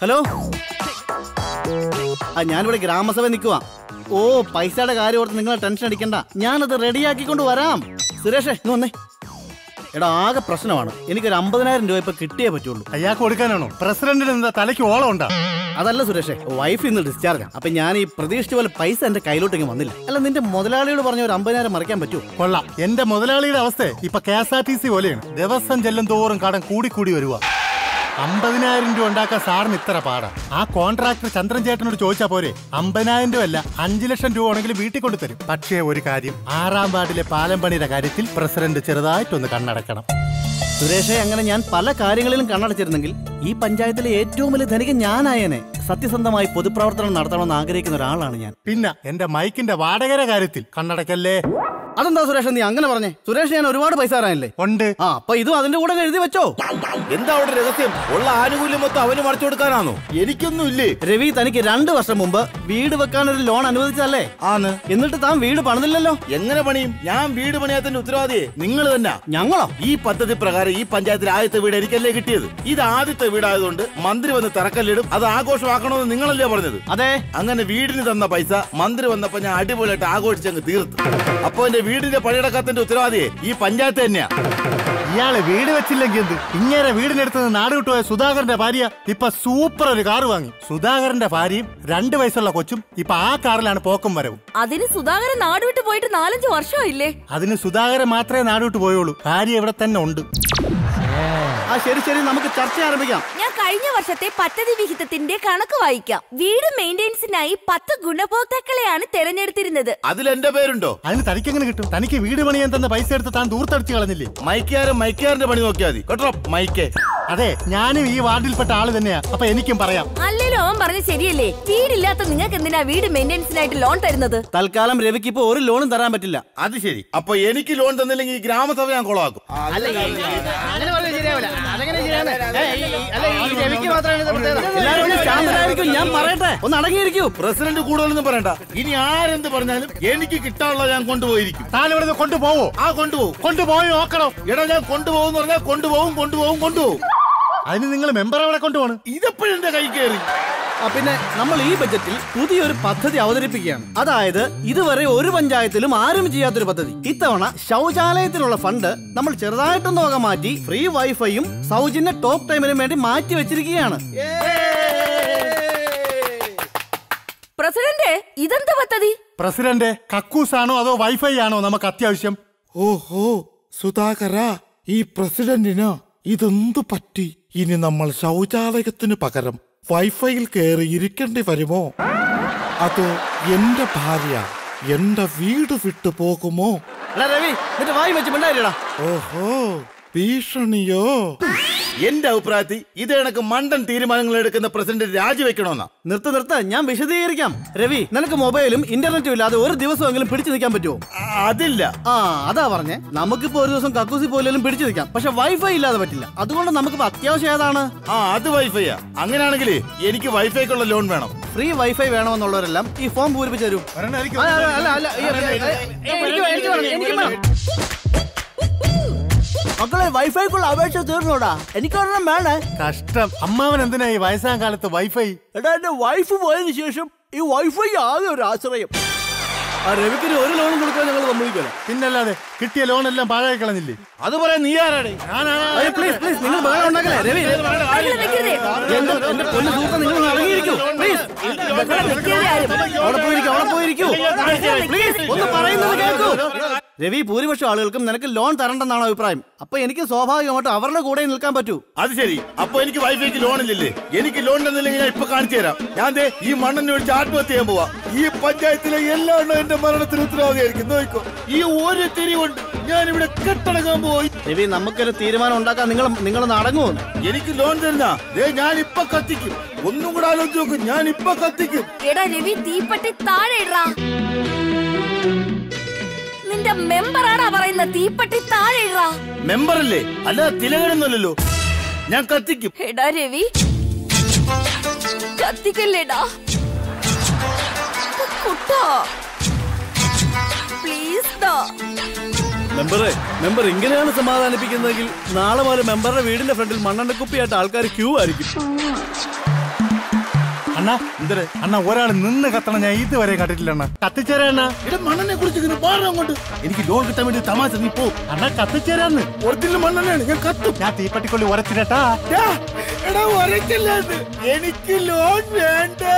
ഹലോ? ഞാനിവിടെ ഗ്രാമസഭ നിൽക്കുവാ ഓ പൈസയുടെ കാര്യം ഓർത്ത് നിങ്ങളെ ടെൻഷൻ അടിക്കണ്ട. ഞാനത് റെഡിയാക്കിക്കൊണ്ട് വരാം. സുരേഷേ ഇന്ന് വന്നേ. എടാ ആകെ പ്രശ്നമാണ്. എനിക്കൊരു അമ്പതിനായിരം രൂപ ഇപ്പൊ കിട്ടിയേ പറ്റുള്ളൂ. അയാൾക്ക് കൊടുക്കാനാണോ? പ്രസിഡന്റിന് എന്താ തലയ്ക്ക് ഓളം ഉണ്ടാ? അതല്ല സുരേഷേ വൈഫ് ഇന്ന് ഡിസ്ചാർജ് അപ്പൊ ഞാൻ ഈ പ്രതീക്ഷിച്ച പോലെ പൈസ എന്റെ കയ്യിലോട്ടേക്ക് വന്നില്ല. അല്ല നിന്റെ മുതലാളിയോട് പറഞ്ഞ ഒരു അമ്പതിനായിരം മറിക്കാൻ പറ്റൂ കൊള്ളാം. എന്റെ മുതലാളിയുടെ അവസ്ഥ ഇപ്പൊ K S R T C പോലെയാണ്. ദിവസം ചെല്ലും തോറും കടം കൂടി കൂടി വരുക അമ്പതിനായിരം രൂപ ഉണ്ടാക്കാൻ സാറിന് ഇത്ര പാടാ. ആ കോൺട്രാക്ടർ ചന്ദ്രൻ ചേട്ടനോട് ചോദിച്ചാ പോരെ. അമ്പതിനായിരം രൂപ അല്ല അഞ്ചു ലക്ഷം രൂപ ആണെങ്കിൽ വീട്ടിൽ കൊണ്ടു തരും പക്ഷേ ഒരു കാര്യം ആറാം വാർഡിലെ പാലം പണിയുടെ കാര്യത്തിൽ പ്രസിഡന്റ് ചെറുതായിട്ടൊന്ന് കണ്ണടക്കണം സുരേഷെ അങ്ങനെ ഞാൻ പല കാര്യങ്ങളിലും കണ്ണടച്ചിരുന്നെങ്കിൽ ഈ പഞ്ചായത്തിലെ ഏറ്റവും വലിയ ധനികൻ ഞാനായേനെ സത്യസന്ധമായി പൊതുപ്രവർത്തനം നടത്തണമെന്ന് ആഗ്രഹിക്കുന്ന ഒരാളാണ് ഞാൻ. പിന്നെ എന്റെ മൈക്കിന്റെ വാടകര കാര്യത്തിൽ കണ്ണടക്കല്ലേ അതെന്താ സുരേഷ് നീ അങ്ങനെ പറഞ്ഞേ? സുരേഷ് ഞാൻ ഒരുപാട് പൈസ തരാനല്ലേ? ഉണ്ട്. ആ അപ്പൊ ഇതും അതിന്റെ കൂടെ എഴുതി വെച്ചോ. എന്താ അവിടെ രഹസ്യം? ഉള്ള ആനുകൂല്യം മൊത്തം അവന് മറച്ചു കൊടുക്കാനാണോ എനിക്കൊന്നും ഇല്ലേ? രവി തനിക്ക് രണ്ട് വർഷം മുമ്പ് വീട് വെക്കാൻ ഒരു ലോൺ അനുവദിച്ചല്ലേ ആന്ന് എന്നിട്ട് താൻ വീട് പണിതില്ലല്ലോ? എങ്ങനെ പണിയും? ഞാൻ വീട് പണിയാത്തതിന്റെ ഉത്തരവാദിയെ. നിങ്ങൾ തന്നെ. ഞങ്ങളോ? ഈ പദ്ധതി പ്രകാരം ഈ പഞ്ചായത്തിൽ ആദ്യത്തെ വീട് എനിക്കല്ലേ കിട്ടിയത്? ഇത് ആദ്യത്തെ വീടായതുകൊണ്ട് മന്ത്രി വന്ന് തറക്കല്ലിടും അത് ആഘോഷമാക്കണമെന്ന് നിങ്ങളല്ലേ പറഞ്ഞത്? അതെ. അങ്ങനെ വീടിന് തന്ന പൈസ മന്ത്രി വന്നപ്പോ ഞാൻ അടിപൊളിയായിട്ട് ആഘോഷിച്ചങ്ങ് തീർത്തു. അപ്പൊ എന്റെ വീടിന്റെ പണിയടക്കത്തിന്റെ ഉത്തരവാദിയെ ഈ പഞ്ചായത്ത് തന്നെയാ. ഇയാൾ വീട് വെച്ചില്ലെങ്കിൽ എന്ത്? ഇങ്ങനെ വീടിനടുത്ത് നിന്ന് നാട് വിട്ടുപോയ സുധാകരന്റെ ഭാര്യ ഇപ്പൊ സൂപ്പർ ഒരു കാർ വാങ്ങി. സുധാകരന്റെ ഭാര്യയും രണ്ട് വയസ്സുള്ള കൊച്ചും ഇപ്പൊ ആ കാറിലാണ് പോക്കും വരവും. അതിന് സുധാകരൻ നാട് വിട്ട് പോയിട്ട് നാലഞ്ച് വർഷമായില്ലേ? അതിന് സുധാകരൻ മാത്രമേ നാട് വിട്ടു പോയുള്ളൂ. ഭാര്യ ഇവിടെ തന്നെ ഉണ്ട്. ആ ശരി ശരി നമുക്ക് ചർച്ച ആരംഭിക്കാം. ഞാൻ കഴിഞ്ഞ വർഷത്തെ പദ്ധതി വിഹിതത്തിന്റെ കണക്ക് വായിക്കാം. വീട് മെയിന്റനൻസിനായി പത്ത് ഗുണഭോക്താക്കളെയാണ് തെരഞ്ഞെടുത്തിരുന്നത്. അതിൽ എന്റെ പേരുണ്ടോ? അതിന് തനിക്ക് എങ്ങനെ കിട്ടും? തനിക്ക് വീട് പണിയാൻ തന്ന പൈസ എടുത്ത് താൻ ദൂർത്തടിച്ച് കളഞ്ഞില്ലേ? മൈക്കാരും മൈക്കാരന്റെ പണി നോക്കിയാൽ മതി. കേട്ടോ മൈക്കേ. അതെ ഞാനും ഈ വാർഡിൽപ്പെട്ട ആൾ തന്നെയാ. അപ്പൊ എനിക്കും പറയാം. അല്ലല്ലോ അവൻ പറഞ്ഞ ശരിയല്ലേ? വീടില്ലാത്ത നിങ്ങൾക്ക് എന്തിനാ വീട് മെയിന്റനൻസിനായിട്ട് ലോൺ തരുന്നത്? തൽക്കാലം രവിക്ക് ഇപ്പൊ ഒരു ലോണും തരാൻ പറ്റില്ല. അത് ശരി. അപ്പൊ എനിക്ക് ലോൺ തന്നില്ലെങ്കിൽ ഈ ഗ്രാമസഭ ഞാൻ കൊളവാക്കും അങ്ങനെ പറഞ്ഞാൽ ശരിയാവില്ല. ഞാൻ പറയട്ടെ. ഒന്ന് അടങ്ങിയിരിക്കൂ. പ്രസിഡന്റ് കൂടുതലൊന്നും പറയണ്ട. ഇനി ആരെന്ത് പറഞ്ഞാലും എനിക്ക് കിട്ടാനുള്ള ഞാൻ കൊണ്ടുപോയിരിക്കും. താൻ ഇവിടെ കൊണ്ടുപോവോ? ആ കൊണ്ടുപോകും കൊണ്ടുപോയി നോക്കണം. എടാ ഞാൻ കൊണ്ടുപോകും പറഞ്ഞാൽ കൊണ്ടുപോകും കൊണ്ടുപോകും കൊണ്ടുപോകും അതിന് നിങ്ങൾ മെമ്പർ അവിടെ കൊണ്ടുപോകണം ഇതെപ്പോഴും എന്റെ കൈ കയറി. പിന്നെ നമ്മൾ ഈ ബജറ്റിൽ പുതിയൊരു പദ്ധതി അവതരിപ്പിക്കുകയാണ്. അതായത് ഇതുവരെ ഒരു പഞ്ചായത്തിലും ആരും ചെയ്യാത്തൊരു പദ്ധതി. ഇത്തവണ ശൗചാലയത്തിനുള്ള ഫണ്ട് നമ്മൾ ചെറുതായിട്ടൊന്ന് വക മാറ്റി ഫ്രീ വൈഫൈയും സൗജന്യ ടോപ്പ് ടൈമിനും വേണ്ടി മാറ്റി വെച്ചിരിക്കുകയാണ്. പ്രസിഡന്റ് ഇതെന്ത് പദ്ധതി? പ്രസിഡന്റ് കക്കൂസാണോ അതോ വൈഫൈ ആണോ നമുക്ക് അത്യാവശ്യം? ഓഹോ സുധാകര ഈ പ്രസിഡന്റിന് ഇതെന്തു പറ്റി? ഇനി നമ്മൾ ശൗചാലയത്തിന് പകരം വൈഫൈയിൽ കയറി ഇരിക്കേണ്ടി വരുമോ? അത് എന്റെ ഭാര്യ എന്റെ വീട് വിട്ടു പോകുമോ? രവി എന്നിട്ട് വായി വെച്ച് മിണ്ടായിരടാ ഓഹോ ഭീഷണിയോ? എന്റെ അഭിപ്രായത്തിൽ ഇത് കണക്ക് മണ്ടൻ തീരുമാനങ്ങൾ എടുക്കുന്ന പ്രസിഡന്റ് രാജിവെക്കണമെന്നാ. നിർത്തു നിർത്ത ഞാൻ വിശദീകരിക്കാം. രവി നിനക്ക് മൊബൈലും ഇന്റർനെറ്റും ഇല്ലാതെ ഒരു ദിവസം എങ്കിലും പിടിച്ചു നിൽക്കാൻ പറ്റുമോ അതില്ല. ആ അതാ പറഞ്ഞേ. നമുക്കിപ്പോ ഒരു ദിവസം കക്കൂസി പോലും പിടിച്ചു നിൽക്കാം. പക്ഷെ വൈഫൈ ഇല്ലാതെ പറ്റില്ല. അതുകൊണ്ട് നമുക്കിപ്പോ അത്യാവശ്യം ഏതാണ്? ആ അത് വൈഫൈയാ അങ്ങനെയാണെങ്കിൽ എനിക്ക് വൈഫൈക്കുള്ള ലോൺ വേണം. ഫ്രീ വൈഫൈ വേണമെന്നുള്ളവരെല്ലാം ഈ ഫോം പൂരിപ്പിച്ചു തരും. അല്ല, അല്ല, മക്കളെ വൈഫൈക്കുള്ള അപേക്ഷ തീർന്നോടാ. എനിക്കൊരെണ്ണം വേണേ കഷ്ടം. അമ്മാവൻ എന്തിനാ ഈ വയസ്സാം കാലത്ത് വൈഫൈ? എടാ എന്റെ വൈഫ് പോയതിനു ശേഷം ഈ വൈഫൈ ആകെ ഒരു ആശ്രയം ആ രവിക്കിന് ഒരു ലോണും കൊടുക്കാൻ ഞങ്ങൾ സമ്മതിക്കില്ല. പിന്നല്ലാതെ കിട്ടിയ ലോൺ എല്ലാം പാഴായി കളഞ്ഞില്ലേ? അത് പറയാൻ നീ ആരാടേ? പ്ലീസ് പ്ലീസ് നിങ്ങൾ ബഹളം ഉണ്ടാക്കല്ലേ? രവി എന്റെ പൊന്നു നിങ്ങൾ പ്ലീസ് അവിടെ പോയിരിക്കൂ അവിടെ പോയിരിക്കൂ. പ്ലീസ് ഒന്ന് പറയുന്നത് കേൾക്കൂ. രവി ഭൂരിപക്ഷം ആളുകൾക്കും നിനക്ക് ലോൺ തരണ്ടെന്നാണ് അഭിപ്രായം? അപ്പൊ എനിക്ക് സ്വാഭാവികമായിട്ടും അവരുടെ കൂടെ നിൽക്കാൻ പറ്റൂ. അത് ശരി. അപ്പൊ എനിക്ക് വൈഫൈക്ക് ലോൺ ഇല്ലല്ലേ? എനിക്ക് ലോൺ തന്നില്ലെങ്കിൽ ഞാൻ ഇപ്പൊ കാണിച്ചു തരാം. ഞാൻ ദേ ഈ മണ്ണെന്നെ ഒഴിച്ച് ആത്മഹത്യ ചെയ്യാൻ പോവാ. ഈ പഞ്ചായത്തിലെ എല്ലാ എണ്ണം എന്റെ മരണത്തിന് ഉത്തരവാദിയായിരിക്കും. നോക്കോ. ഈ ഒരു തിരി കൊണ്ട് ഞാൻ ഇവിടെ കെട്ടടങ്ങാൻ പോയി. രവി നമുക്കൊരു തീരുമാനം ഉണ്ടാക്കാൻ നിങ്ങൾ നിങ്ങൾ നടങ്ങൂ എനിക്ക് ലോൺ തരുന്ന. ദേ ഞാൻ ഇപ്പൊ കത്തിക്കും. ഒന്നും കൂടെ ആലോചിച്ച് നോക്കും. ഞാൻ ഇപ്പൊ കത്തിക്കും. എടാ രവി തീപ്പെട്ടി താഴെ ഇടാ. നിന്റെ മെമ്പറാടാ പറയുന്ന തീപ്പെട്ടി താഴെ മെമ്പറല്ലേ? മെമ്പർ അല്ലേ അല്ല തിലകനൊന്നുമല്ലല്ലോ. ഞാൻ കത്തിക്കും. എടാ രവി. കത്തിക്കല്ലേടാ. കുട്ടോ. പ്ലീസ് ഡാ മെമ്പറെ മെമ്പർ ഇങ്ങനെയാണ് സമാധാനിപ്പിക്കുന്നതെങ്കിൽ നാളെ മുതൽ മെമ്പറുടെ വീടിന്റെ ഫ്രണ്ടിൽ മണ്ണെണ്ണക്കുപ്പിയായിട്ട് ആൾക്കാർ ക്യൂ ആയിരിക്കും. അണ്ണ എന്തേ അണ്ണ ഒരാൾ നിന്ന് കത്തണം ഞാൻ ഇതുവരെ കണ്ടിട്ടില്ല അണ്ണ. കത്തിച്ചേരാ അണ്ണ. ഇവിടെ മണ്ണെണ്ണെ കുറിച്ച് ഇങ്ങനെ പാടാൻ അങ്ങോട്ട്. എനിക്ക് ലോൺ കിട്ടാൻ വേണ്ടി തമാശ നീ പോ. അണ്ണ കത്തിച്ചേരാന്ന്. ഒറിജിനൽ മണ്ണെണ്ണയാണ് ഞാൻ കത്തും. ഞാൻ തീപ്പട്ടിക്കൊള്ളി ഉരച്ചിരട്ടാ എടാ ഉരക്കില്ലാന്ന് എനിക്ക് ലോൺ വേണ്ടേ?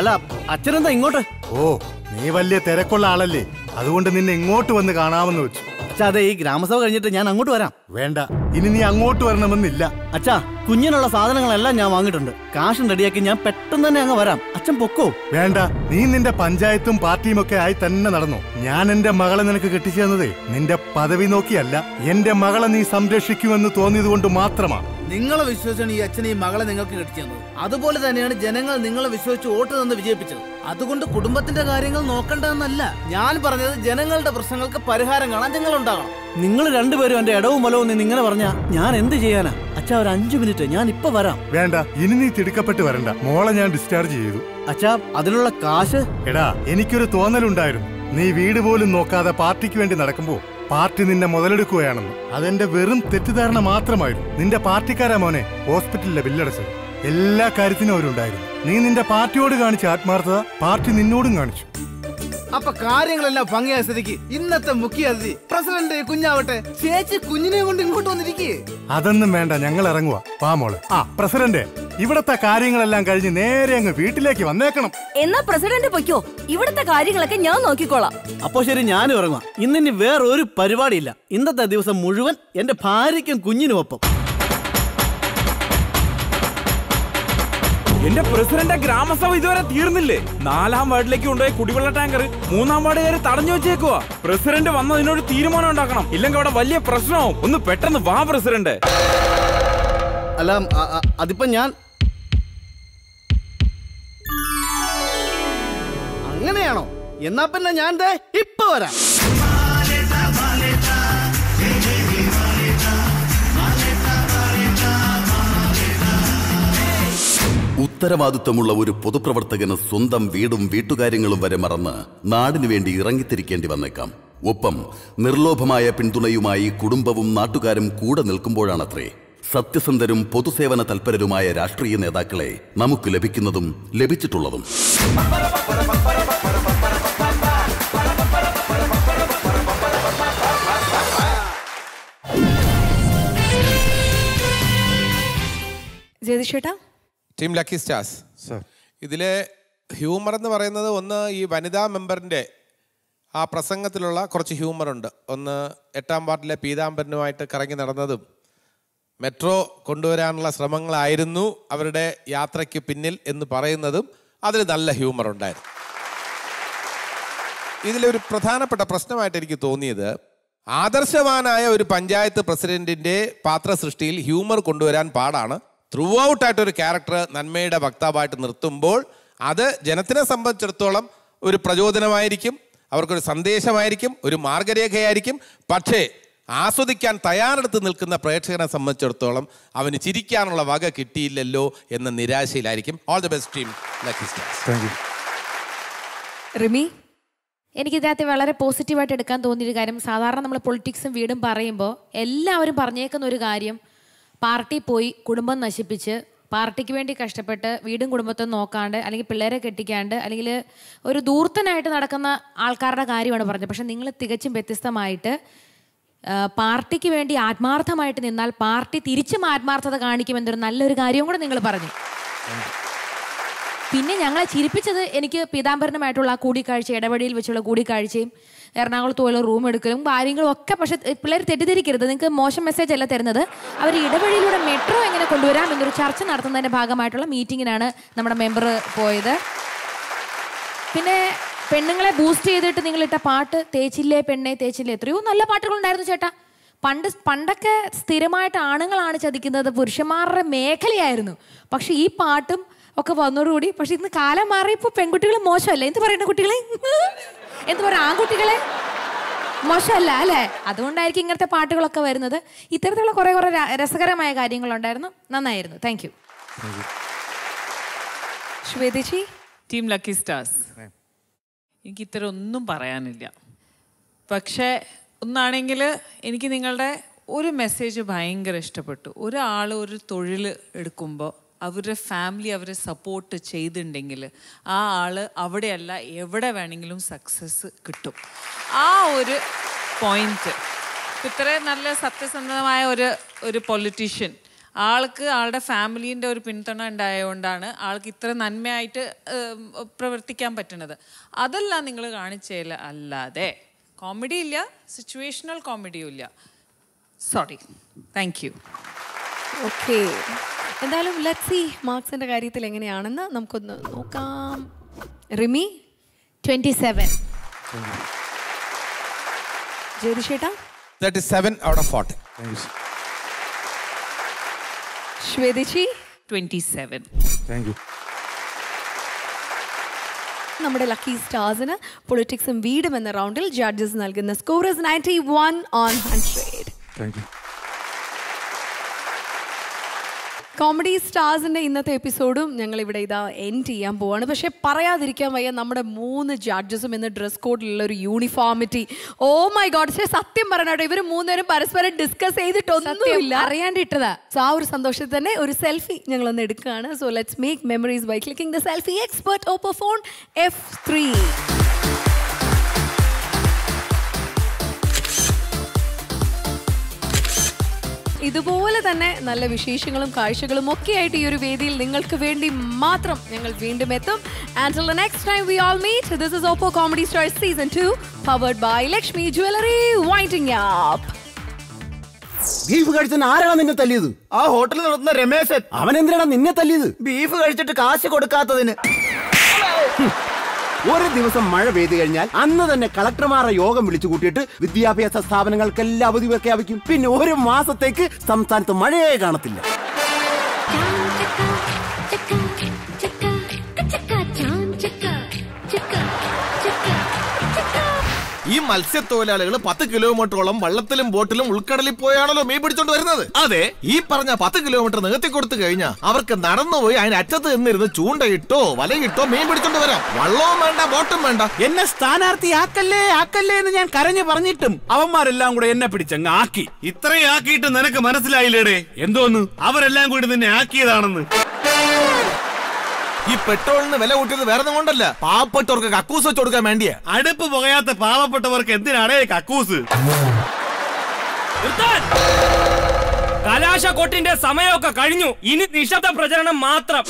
അല്ല അച്ഛനെന്താ ഇങ്ങോട്ട്? ഓ നീ വലിയ തിരക്കുള്ള ആളല്ലേ. അതുകൊണ്ട് നിന്നെ ഇങ്ങോട്ട് വന്ന് കാണാമെന്ന് വെച്ചു. അച്ഛാ അതെ ഈ ഗ്രാമസഭ കഴിഞ്ഞിട്ട് ഞാൻ അങ്ങോട്ട് വരാം. വേണ്ട. ഇനി നീ അങ്ങോട്ട് വരണമെന്നില്ല. അച്ഛാ കുഞ്ഞിനുള്ള സാധനങ്ങളെല്ലാം ഞാൻ വാങ്ങിയിട്ടുണ്ട്. കാശും റെഡിയാക്കി ഞാൻ പെട്ടെന്ന് തന്നെ അങ്ങ് വരാം. അച്ഛൻ പൊക്കോ? വേണ്ട. നീ നിന്റെ പഞ്ചായത്തും പാർട്ടിയും ഒക്കെ ആയി തന്നെ നടന്നു. ഞാൻ എന്റെ മകളെ നിനക്ക് കെട്ടിച്ചു തന്നതേ നിന്റെ പദവി നോക്കിയല്ല. എന്റെ മകളെ നീ സംരക്ഷിക്കുമെന്ന് തോന്നിയത് കൊണ്ട് മാത്രമാ. നിങ്ങളെ വിശ്വസിച്ചാണ് ഈ അച്ഛനെ ഈ മകളെ നിങ്ങൾക്ക് കെട്ടിച്ചു തന്നത് അതുപോലെ തന്നെയാണ് ജനങ്ങൾ നിങ്ങളെ വിശ്വസിച്ച് വോട്ട് തന്ന് വിജയിപ്പിച്ചത്. അതുകൊണ്ട് കുടുംബത്തിന്റെ കാര്യങ്ങൾ നോക്കേണ്ടതെന്നല്ല ഞാൻ പറഞ്ഞത് ജനങ്ങളുടെ പ്രശ്നങ്ങൾക്ക് പരിഹാരം കാണാൻ നിങ്ങൾ ഉണ്ടാകണം നിങ്ങൾ രണ്ടുപേരും എന്റെ ഇടവും മലവും നിന്ന് ഇങ്ങനെ പറഞ്ഞാ ഞാൻ എന്ത് ചെയ്യാനാ? അച്ഛാ ഒരു അഞ്ചു മിനിറ്റ് ഞാൻ ഇപ്പൊ വരാം. വേണ്ട ഇനി നീ തിടുക്കപ്പെട്ട് വരണ്ട. മോളെ ഞാൻ ഡിസ്ചാർജ് ചെയ്തു. അച്ഛാ അതിനുള്ള കാശ്? എടാ എനിക്കൊരു തോന്നലുണ്ടായിരുന്നു. നീ വീട് പോലും നോക്കാതെ പാർട്ടിക്ക് വേണ്ടി നടക്കുമ്പോ പാർട്ടി നിന്നെ മുതലെടുക്കുകയാണെന്ന്. അതെന്റെ വെറും തെറ്റിദ്ധാരണ മാത്രമായിരുന്നു. നിന്റെ പാർട്ടിക്കാരാ മോനെ ഹോസ്പിറ്റലിലെ ബില്ലടച്ചത്. എല്ലാ കാര്യത്തിനും അവരുണ്ടായിരുന്നു. നീ നിന്റെ പാർട്ടിയോട് കാണിച്ച ആത്മാർത്ഥത പാർട്ടി നിന്നോടും കാണിച്ചു. അപ്പൊ കാര്യങ്ങളെല്ലാം ഭംഗിയായ സ്ഥിതിക്ക് ഇന്നത്തെ മുഖ്യ അതിഥി പ്രസിഡന്റ് കുഞ്ഞാവട്ടെ ചേച്ചി കുഞ്ഞിനെ കൊണ്ട് ഇങ്ങോട്ട് വന്നിരിക്കേ? അതൊന്നും വേണ്ട ഞങ്ങൾ ഇറങ്ങുക പാമോൾ ആ പ്രസിഡന്റ് ഇവിടത്തെ കാര്യങ്ങളെല്ലാം കഴിഞ്ഞ് നേരെ അങ്ങ് വീട്ടിലേക്ക് വന്നേക്കണം. എന്നാ പ്രസിഡന്റ് പൊയ്ക്കോ. ഇവിടത്തെ കാര്യങ്ങളൊക്കെ ഞാൻ നോക്കിക്കോളാം. അപ്പോ ശരി ഞാനും ഇറങ്ങാം ഇന്നിനി വേറൊരു ഒരു പരിപാടിയില്ല. ഇന്നത്തെ ദിവസം മുഴുവൻ എന്റെ ഭാര്യയ്ക്കും കുഞ്ഞിനും ഒപ്പം എന്റെ പ്രസിഡന്റ് ഗ്രാമസഭ ഇതുവരെ തീർന്നില്ലേ? നാലാം വാർഡിലേക്ക് കൊണ്ടുപോയ കുടിവെള്ള ടാങ്കർ മൂന്നാം വാർഡുകാർ തടഞ്ഞു വെച്ചേക്കുവാ. പ്രസിഡന്റ് വന്ന ഇതിനൊരു തീരുമാനം ഉണ്ടാക്കണം. ഇല്ലെങ്കിൽ അവിടെ വലിയ പ്രശ്നമാവും. ഒന്ന് പെട്ടെന്ന് വാ പ്രസിഡന്റ്. അല്ല അതിപ്പോ ഞാൻ അങ്ങനെയാണോ? എന്നാ പിന്നെ ഞാൻ ഇപ്പൊ വരാം. ഉത്തരവാദിത്വമുള്ള ഒരു പൊതുപ്രവർത്തകന് സ്വന്തം വീടും വീട്ടുകാര്യങ്ങളും വരെ മറന്ന് നാടിനു വേണ്ടി ഇറങ്ങിത്തിരിക്കേണ്ടി വന്നേക്കാം. ഒപ്പം നിർലോഭമായ പിന്തുണയുമായി കുടുംബവും നാട്ടുകാരും കൂടെ നിൽക്കുമ്പോഴാണത്രേ. സത്യസന്ധരും പൊതുസേവന തൽപരരുമായ രാഷ്ട്രീയ നേതാക്കളെ നമുക്ക് ലഭിക്കുന്നതും ലഭിച്ചിട്ടുള്ളതും. ജയതിഷേട്ടാ ടീം ലക്കി സ്റ്റാർസ് ഇതിലെ ഹ്യൂമർ എന്ന് പറയുന്നത് ഒന്ന് ഈ വനിതാ മെമ്പറിന്റെ ആ പ്രസംഗത്തിലുള്ള കുറച്ച് ഹ്യൂമറുണ്ട് ഒന്ന് എട്ടാം വാർഡിലെ പീതാംബരനുമായിട്ട് കറങ്ങി നടന്നതും മെട്രോ കൊണ്ടുവരാനുള്ള ശ്രമങ്ങളായിരുന്നു അവരുടെ യാത്രയ്ക്ക് പിന്നിൽ എന്ന് പറയുന്നതും അതിൽ നല്ല ഹ്യൂമർ ഉണ്ടായിരുന്നു. ഇതിലൊരു പ്രധാനപ്പെട്ട പ്രശ്നമായിട്ട് എനിക്ക് തോന്നിയത് ആദർശവാനായ ഒരു പഞ്ചായത്ത് പ്രസിഡന്റിന്റെ പാത്ര സൃഷ്ടിയിൽ ഹ്യൂമർ കൊണ്ടുവരാൻ പാടാണ്. ത്രൂ ഔട്ട് ആയിട്ട് ഒരു ക്യാരക്ടർ നന്മയുടെ വക്താവായിട്ട് നിർത്തുമ്പോൾ അത് ജനത്തിനെ സംബന്ധിച്ചിടത്തോളം ഒരു പ്രചോദനമായിരിക്കും അവർക്കൊരു സന്ദേശമായിരിക്കും ഒരു മാർഗരേഖയായിരിക്കും. പക്ഷേ ആസ്വദിക്കാൻ തയ്യാറെടുത്ത് നിൽക്കുന്ന പ്രേക്ഷകനെ സംബന്ധിച്ചിടത്തോളം അവന് ചിരിക്കാനുള്ള വക കിട്ടിയില്ലല്ലോ എന്ന നിരാശയിലായിരിക്കും. All the best team lucky Rimi Rimi എനിക്കിതിനകത്ത് വളരെ പോസിറ്റീവായിട്ട് എടുക്കാൻ തോന്നിയൊരു കാര്യം സാധാരണ നമ്മൾ പൊളിറ്റിക്സും വീടും പറയുമ്പോൾ എല്ലാവരും പറഞ്ഞേക്കുന്ന ഒരു കാര്യം പാർട്ടി പോയി കുടുംബം നശിപ്പിച്ച് പാർട്ടിക്ക് വേണ്ടി കഷ്ടപ്പെട്ട് വീടും കുടുംബത്തും നോക്കാണ്ട് അല്ലെങ്കിൽ പിള്ളേരെ കെട്ടിക്കാണ്ട് അല്ലെങ്കിൽ ഒരു ദൂർത്തനായിട്ട് നടക്കുന്ന ആൾക്കാരുടെ കാര്യമാണ് പറഞ്ഞത്. പക്ഷെ നിങ്ങൾ തികച്ചും വ്യത്യസ്തമായിട്ട് പാർട്ടിക്ക് വേണ്ടി ആത്മാർത്ഥമായിട്ട് നിന്നാൽ പാർട്ടി തിരിച്ചും ആത്മാർത്ഥത കാണിക്കുമെന്നൊരു നല്ലൊരു കാര്യവും കൂടെ നിങ്ങൾ പറഞ്ഞു. പിന്നെ ഞങ്ങളെ ചിരിപ്പിച്ചത് എനിക്ക് പീതാംബരനുമായിട്ടുള്ള ആ കൂടിക്കാഴ്ച ഇടപെടിയിൽ വെച്ചുള്ള കൂടിക്കാഴ്ചയും എറണാകുളത്ത് പോലും റൂം എടുക്കലും കാര്യങ്ങളും ഒക്കെ പക്ഷെ പിള്ളേർ തെറ്റിദ്ധരിക്കരുത്. നിങ്ങൾക്ക് മോശം മെസ്സേജ് അല്ല തരുന്നത്. അവർ ഇടവഴിയിലൂടെ മെട്രോ എങ്ങനെ കൊണ്ടുവരാം എന്നൊരു ചർച്ച നടത്തുന്നതിന്റെ ഭാഗമായിട്ടുള്ള മീറ്റിങ്ങിനാണ് നമ്മുടെ മെമ്പർ പോയത്. പിന്നെ പെണ്ണുങ്ങളെ ബൂസ്റ്റ് ചെയ്തിട്ട് നിങ്ങളിട്ട പാട്ട് തേച്ചില്ലേ പെണ്ണെ തേച്ചില്ലേ എത്രയോ നല്ല പാട്ടുകളുണ്ടായിരുന്നു ചേട്ടാ. പണ്ട് പണ്ടൊക്കെ സ്ഥിരമായിട്ട് ആണുങ്ങളാണ് ചതിക്കുന്നത് പുരുഷന്മാരുടെ മേഖലയായിരുന്നു. പക്ഷെ ഈ പാട്ടും ഒക്കെ വന്നതോടുകൂടി. പക്ഷെ ഇന്ന് കാലം മാറി മാറിയപ്പോൾ പെൺകുട്ടികൾ മോശമല്ലേ? എന്ത് പറയുന്ന കുട്ടികളെ? എന്ത് പറയാ ആൺകുട്ടികളെ? മോശമല്ല അല്ലേ? അതുകൊണ്ടായിരിക്കും ഇങ്ങനത്തെ പാട്ടുകളൊക്കെ വരുന്നത്. ഇത്തരത്തിലുള്ള കുറേ കുറേ രസകരമായ കാര്യങ്ങളുണ്ടായിരുന്നു. നന്നായിരുന്നു. Thank you team lucky stars എനിക്ക് ഇത്തരം ഒന്നും പറയാനില്ല. പക്ഷേ ഒന്നാണെങ്കിൽ എനിക്ക് നിങ്ങളുടെ ഒരു മെസ്സേജ് ഭയങ്കര ഇഷ്ടപ്പെട്ടു. ഒരാൾ ഒരു തൊഴിൽ എടുക്കുമ്പോൾ അവരുടെ ഫാമിലി അവരെ സപ്പോർട്ട് ചെയ്തിട്ടുണ്ടെങ്കിൽ ആ ആൾ അവിടെയല്ല എവിടെ വേണമെങ്കിലും സക്സസ് കിട്ടും. ആ ഒരു പോയിന്റ് ഇത്രയും നല്ല സത്യസന്ധമായ ഒരു ഒരു പൊളിറ്റീഷ്യൻ ആൾക്ക് ആളുടെ ഫാമിലീന്റെ ഒരു പിന്തുണ ഉണ്ടായതുകൊണ്ടാണ് ആൾക്ക് ഇത്ര നന്മയായിട്ട് പ്രവർത്തിക്കാൻ പറ്റുന്നത് അതല്ല നിങ്ങൾ കാണിച്ചതിൽ അല്ലാതെ കോമഡി ഇല്ല സിറ്റുവേഷണൽ കോമഡിയും ഇല്ല. സോറി താങ്ക് യു ഓക്കെ എന്തായാലും ലെറ്റ് സി മാർക്സിന്റെ കാര്യത്തിൽ എങ്ങനെയാണെന്ന് നമുക്കൊന്ന് നോക്കാം. Rimi twenty seven ജ്യോതിഷേട്ടാ thirty seven out of forty ശ്വേതിച്ചി? Twenty seven thank you നമ്മുടെ ലക്കി സ്റ്റാർസിന് പൊളിറ്റിക്സും വീടും എന്ന റൗണ്ടിൽ ജഡ്ജസ് നൽകുന്ന score is ninety one on hundred thank you comedy സ്റ്റാർസിന്റെ ഇന്നത്തെ എപ്പിസോഡും ഞങ്ങൾ ഇവിടെ ഇതാ എൻഡ് ചെയ്യാൻ പോവാണ്. പക്ഷെ പറയാതിരിക്കാൻ വയ്യ നമ്മുടെ മൂന്ന് ജഡ്ജസും ഇന്ന് ഡ്രസ് കോഡിലുള്ള ഒരു യൂണിഫോമിറ്റി ഓ മൈ ഗോഡ് പക്ഷേ സത്യം പറഞ്ഞോട്ടെ ഇവർ മൂന്നുപേരും പരസ്പരം ഡിസ്കസ് ചെയ്തിട്ടൊന്നുമില്ല. അറിയാണ്ടിട്ടതാ. സോ ആ ഒരു സന്തോഷത്തിൽ തന്നെ ഒരു സെൽഫി ഞങ്ങൾ ഒന്ന് എടുക്കുകയാണ്. So let's make memories by clicking the selfie expert Oppo phone F three ഇതുപോലെ തന്നെ നല്ല വിശേഷങ്ങളും കാഴ്ചകളും ഒക്കെ ആയിട്ട് ഈ ഒരു വേദിയിൽ നിങ്ങൾക്ക് വേണ്ടി മാത്രം ഞങ്ങൾ വീണ്ടും എത്തും. And next time we all meet this is Oppo comedy star season two powered by Lakshmi jewellery winding up beef കഴിച്ചതിന് ആരാണ് നിന്നെ തല്ലിയത്? ആ ഹോട്ടലിൽ നടത്തുന്ന രമേശൻ. അവൻ എന്തിനാണ് നിന്നെ തല്ലിയത്? ബീഫ് കഴിച്ചിട്ട് കാശ് കൊടുക്കാത്തതിന്. ഒരു ദിവസം മഴ പെയ്തു കഴിഞ്ഞാൽ അന്ന് തന്നെ കളക്ടർമാരെ യോഗം വിളിച്ചു കൂട്ടിയിട്ട് വിദ്യാഭ്യാസ സ്ഥാപനങ്ങൾക്കെല്ലാം അവധി പ്രഖ്യാപിക്കും പിന്നെ ഒരു മാസത്തേക്ക് സംസ്ഥാനത്ത് മഴയെ കാണത്തില്ല. മത്സ്യത്തൊഴിലാളികൾ പത്ത് കിലോമീറ്ററോളം വള്ളത്തിലും ബോട്ടിലും ഉൾക്കടലിൽ പോയാണല്ലോ മീൻ പിടിച്ചോണ്ട് വരുന്നത്. അതെ. ഈ പറഞ്ഞ പത്ത് കിലോമീറ്റർ നികത്തി കൊടുത്തു കഴിഞ്ഞാൽ അവർക്ക് നടന്നുപോയി അതിന് അറ്റത്ത് നിന്നിരുന്ന് ചൂണ്ടയിട്ടോ വലയിട്ടോ മീൻ പിടിച്ചോണ്ട് വരാം. വള്ളവും വേണ്ട ബോട്ടും വേണ്ട. എന്നെ സ്ഥാനാർത്ഥി ആക്കല്ലേ ആക്കല്ലേ എന്ന് ഞാൻ കരഞ്ഞു പറഞ്ഞിട്ടും അവന്മാരെല്ലാം കൂടെ എന്നെ പിടിച്ചങ്ങ് ആക്കി. ഇത്രയും ആക്കിയിട്ട് നിനക്ക് മനസ്സിലായില്ലേടേ? എന്തോന്ന്? അവരെല്ലാം കൂടി നിന്നെ ആക്കിയതാണെന്ന്. ഈ പെട്രോളിന് വില കൂട്ടിയത് വേറെ കൊണ്ടല്ല. പാവപ്പെട്ടവർക്ക് കക്കൂസ് വെച്ച് കൊടുക്കാൻ വേണ്ടിയാ. അടുപ്പ് പുകയാത്ത പാവപ്പെട്ടവർക്ക് എന്തിനാണ് കക്കൂസ്? കലാശക്കൊട്ടിന്റെ സമയമൊക്കെ കഴിഞ്ഞു. ഇനി നിശബ്ദ പ്രചരണം മാത്രം.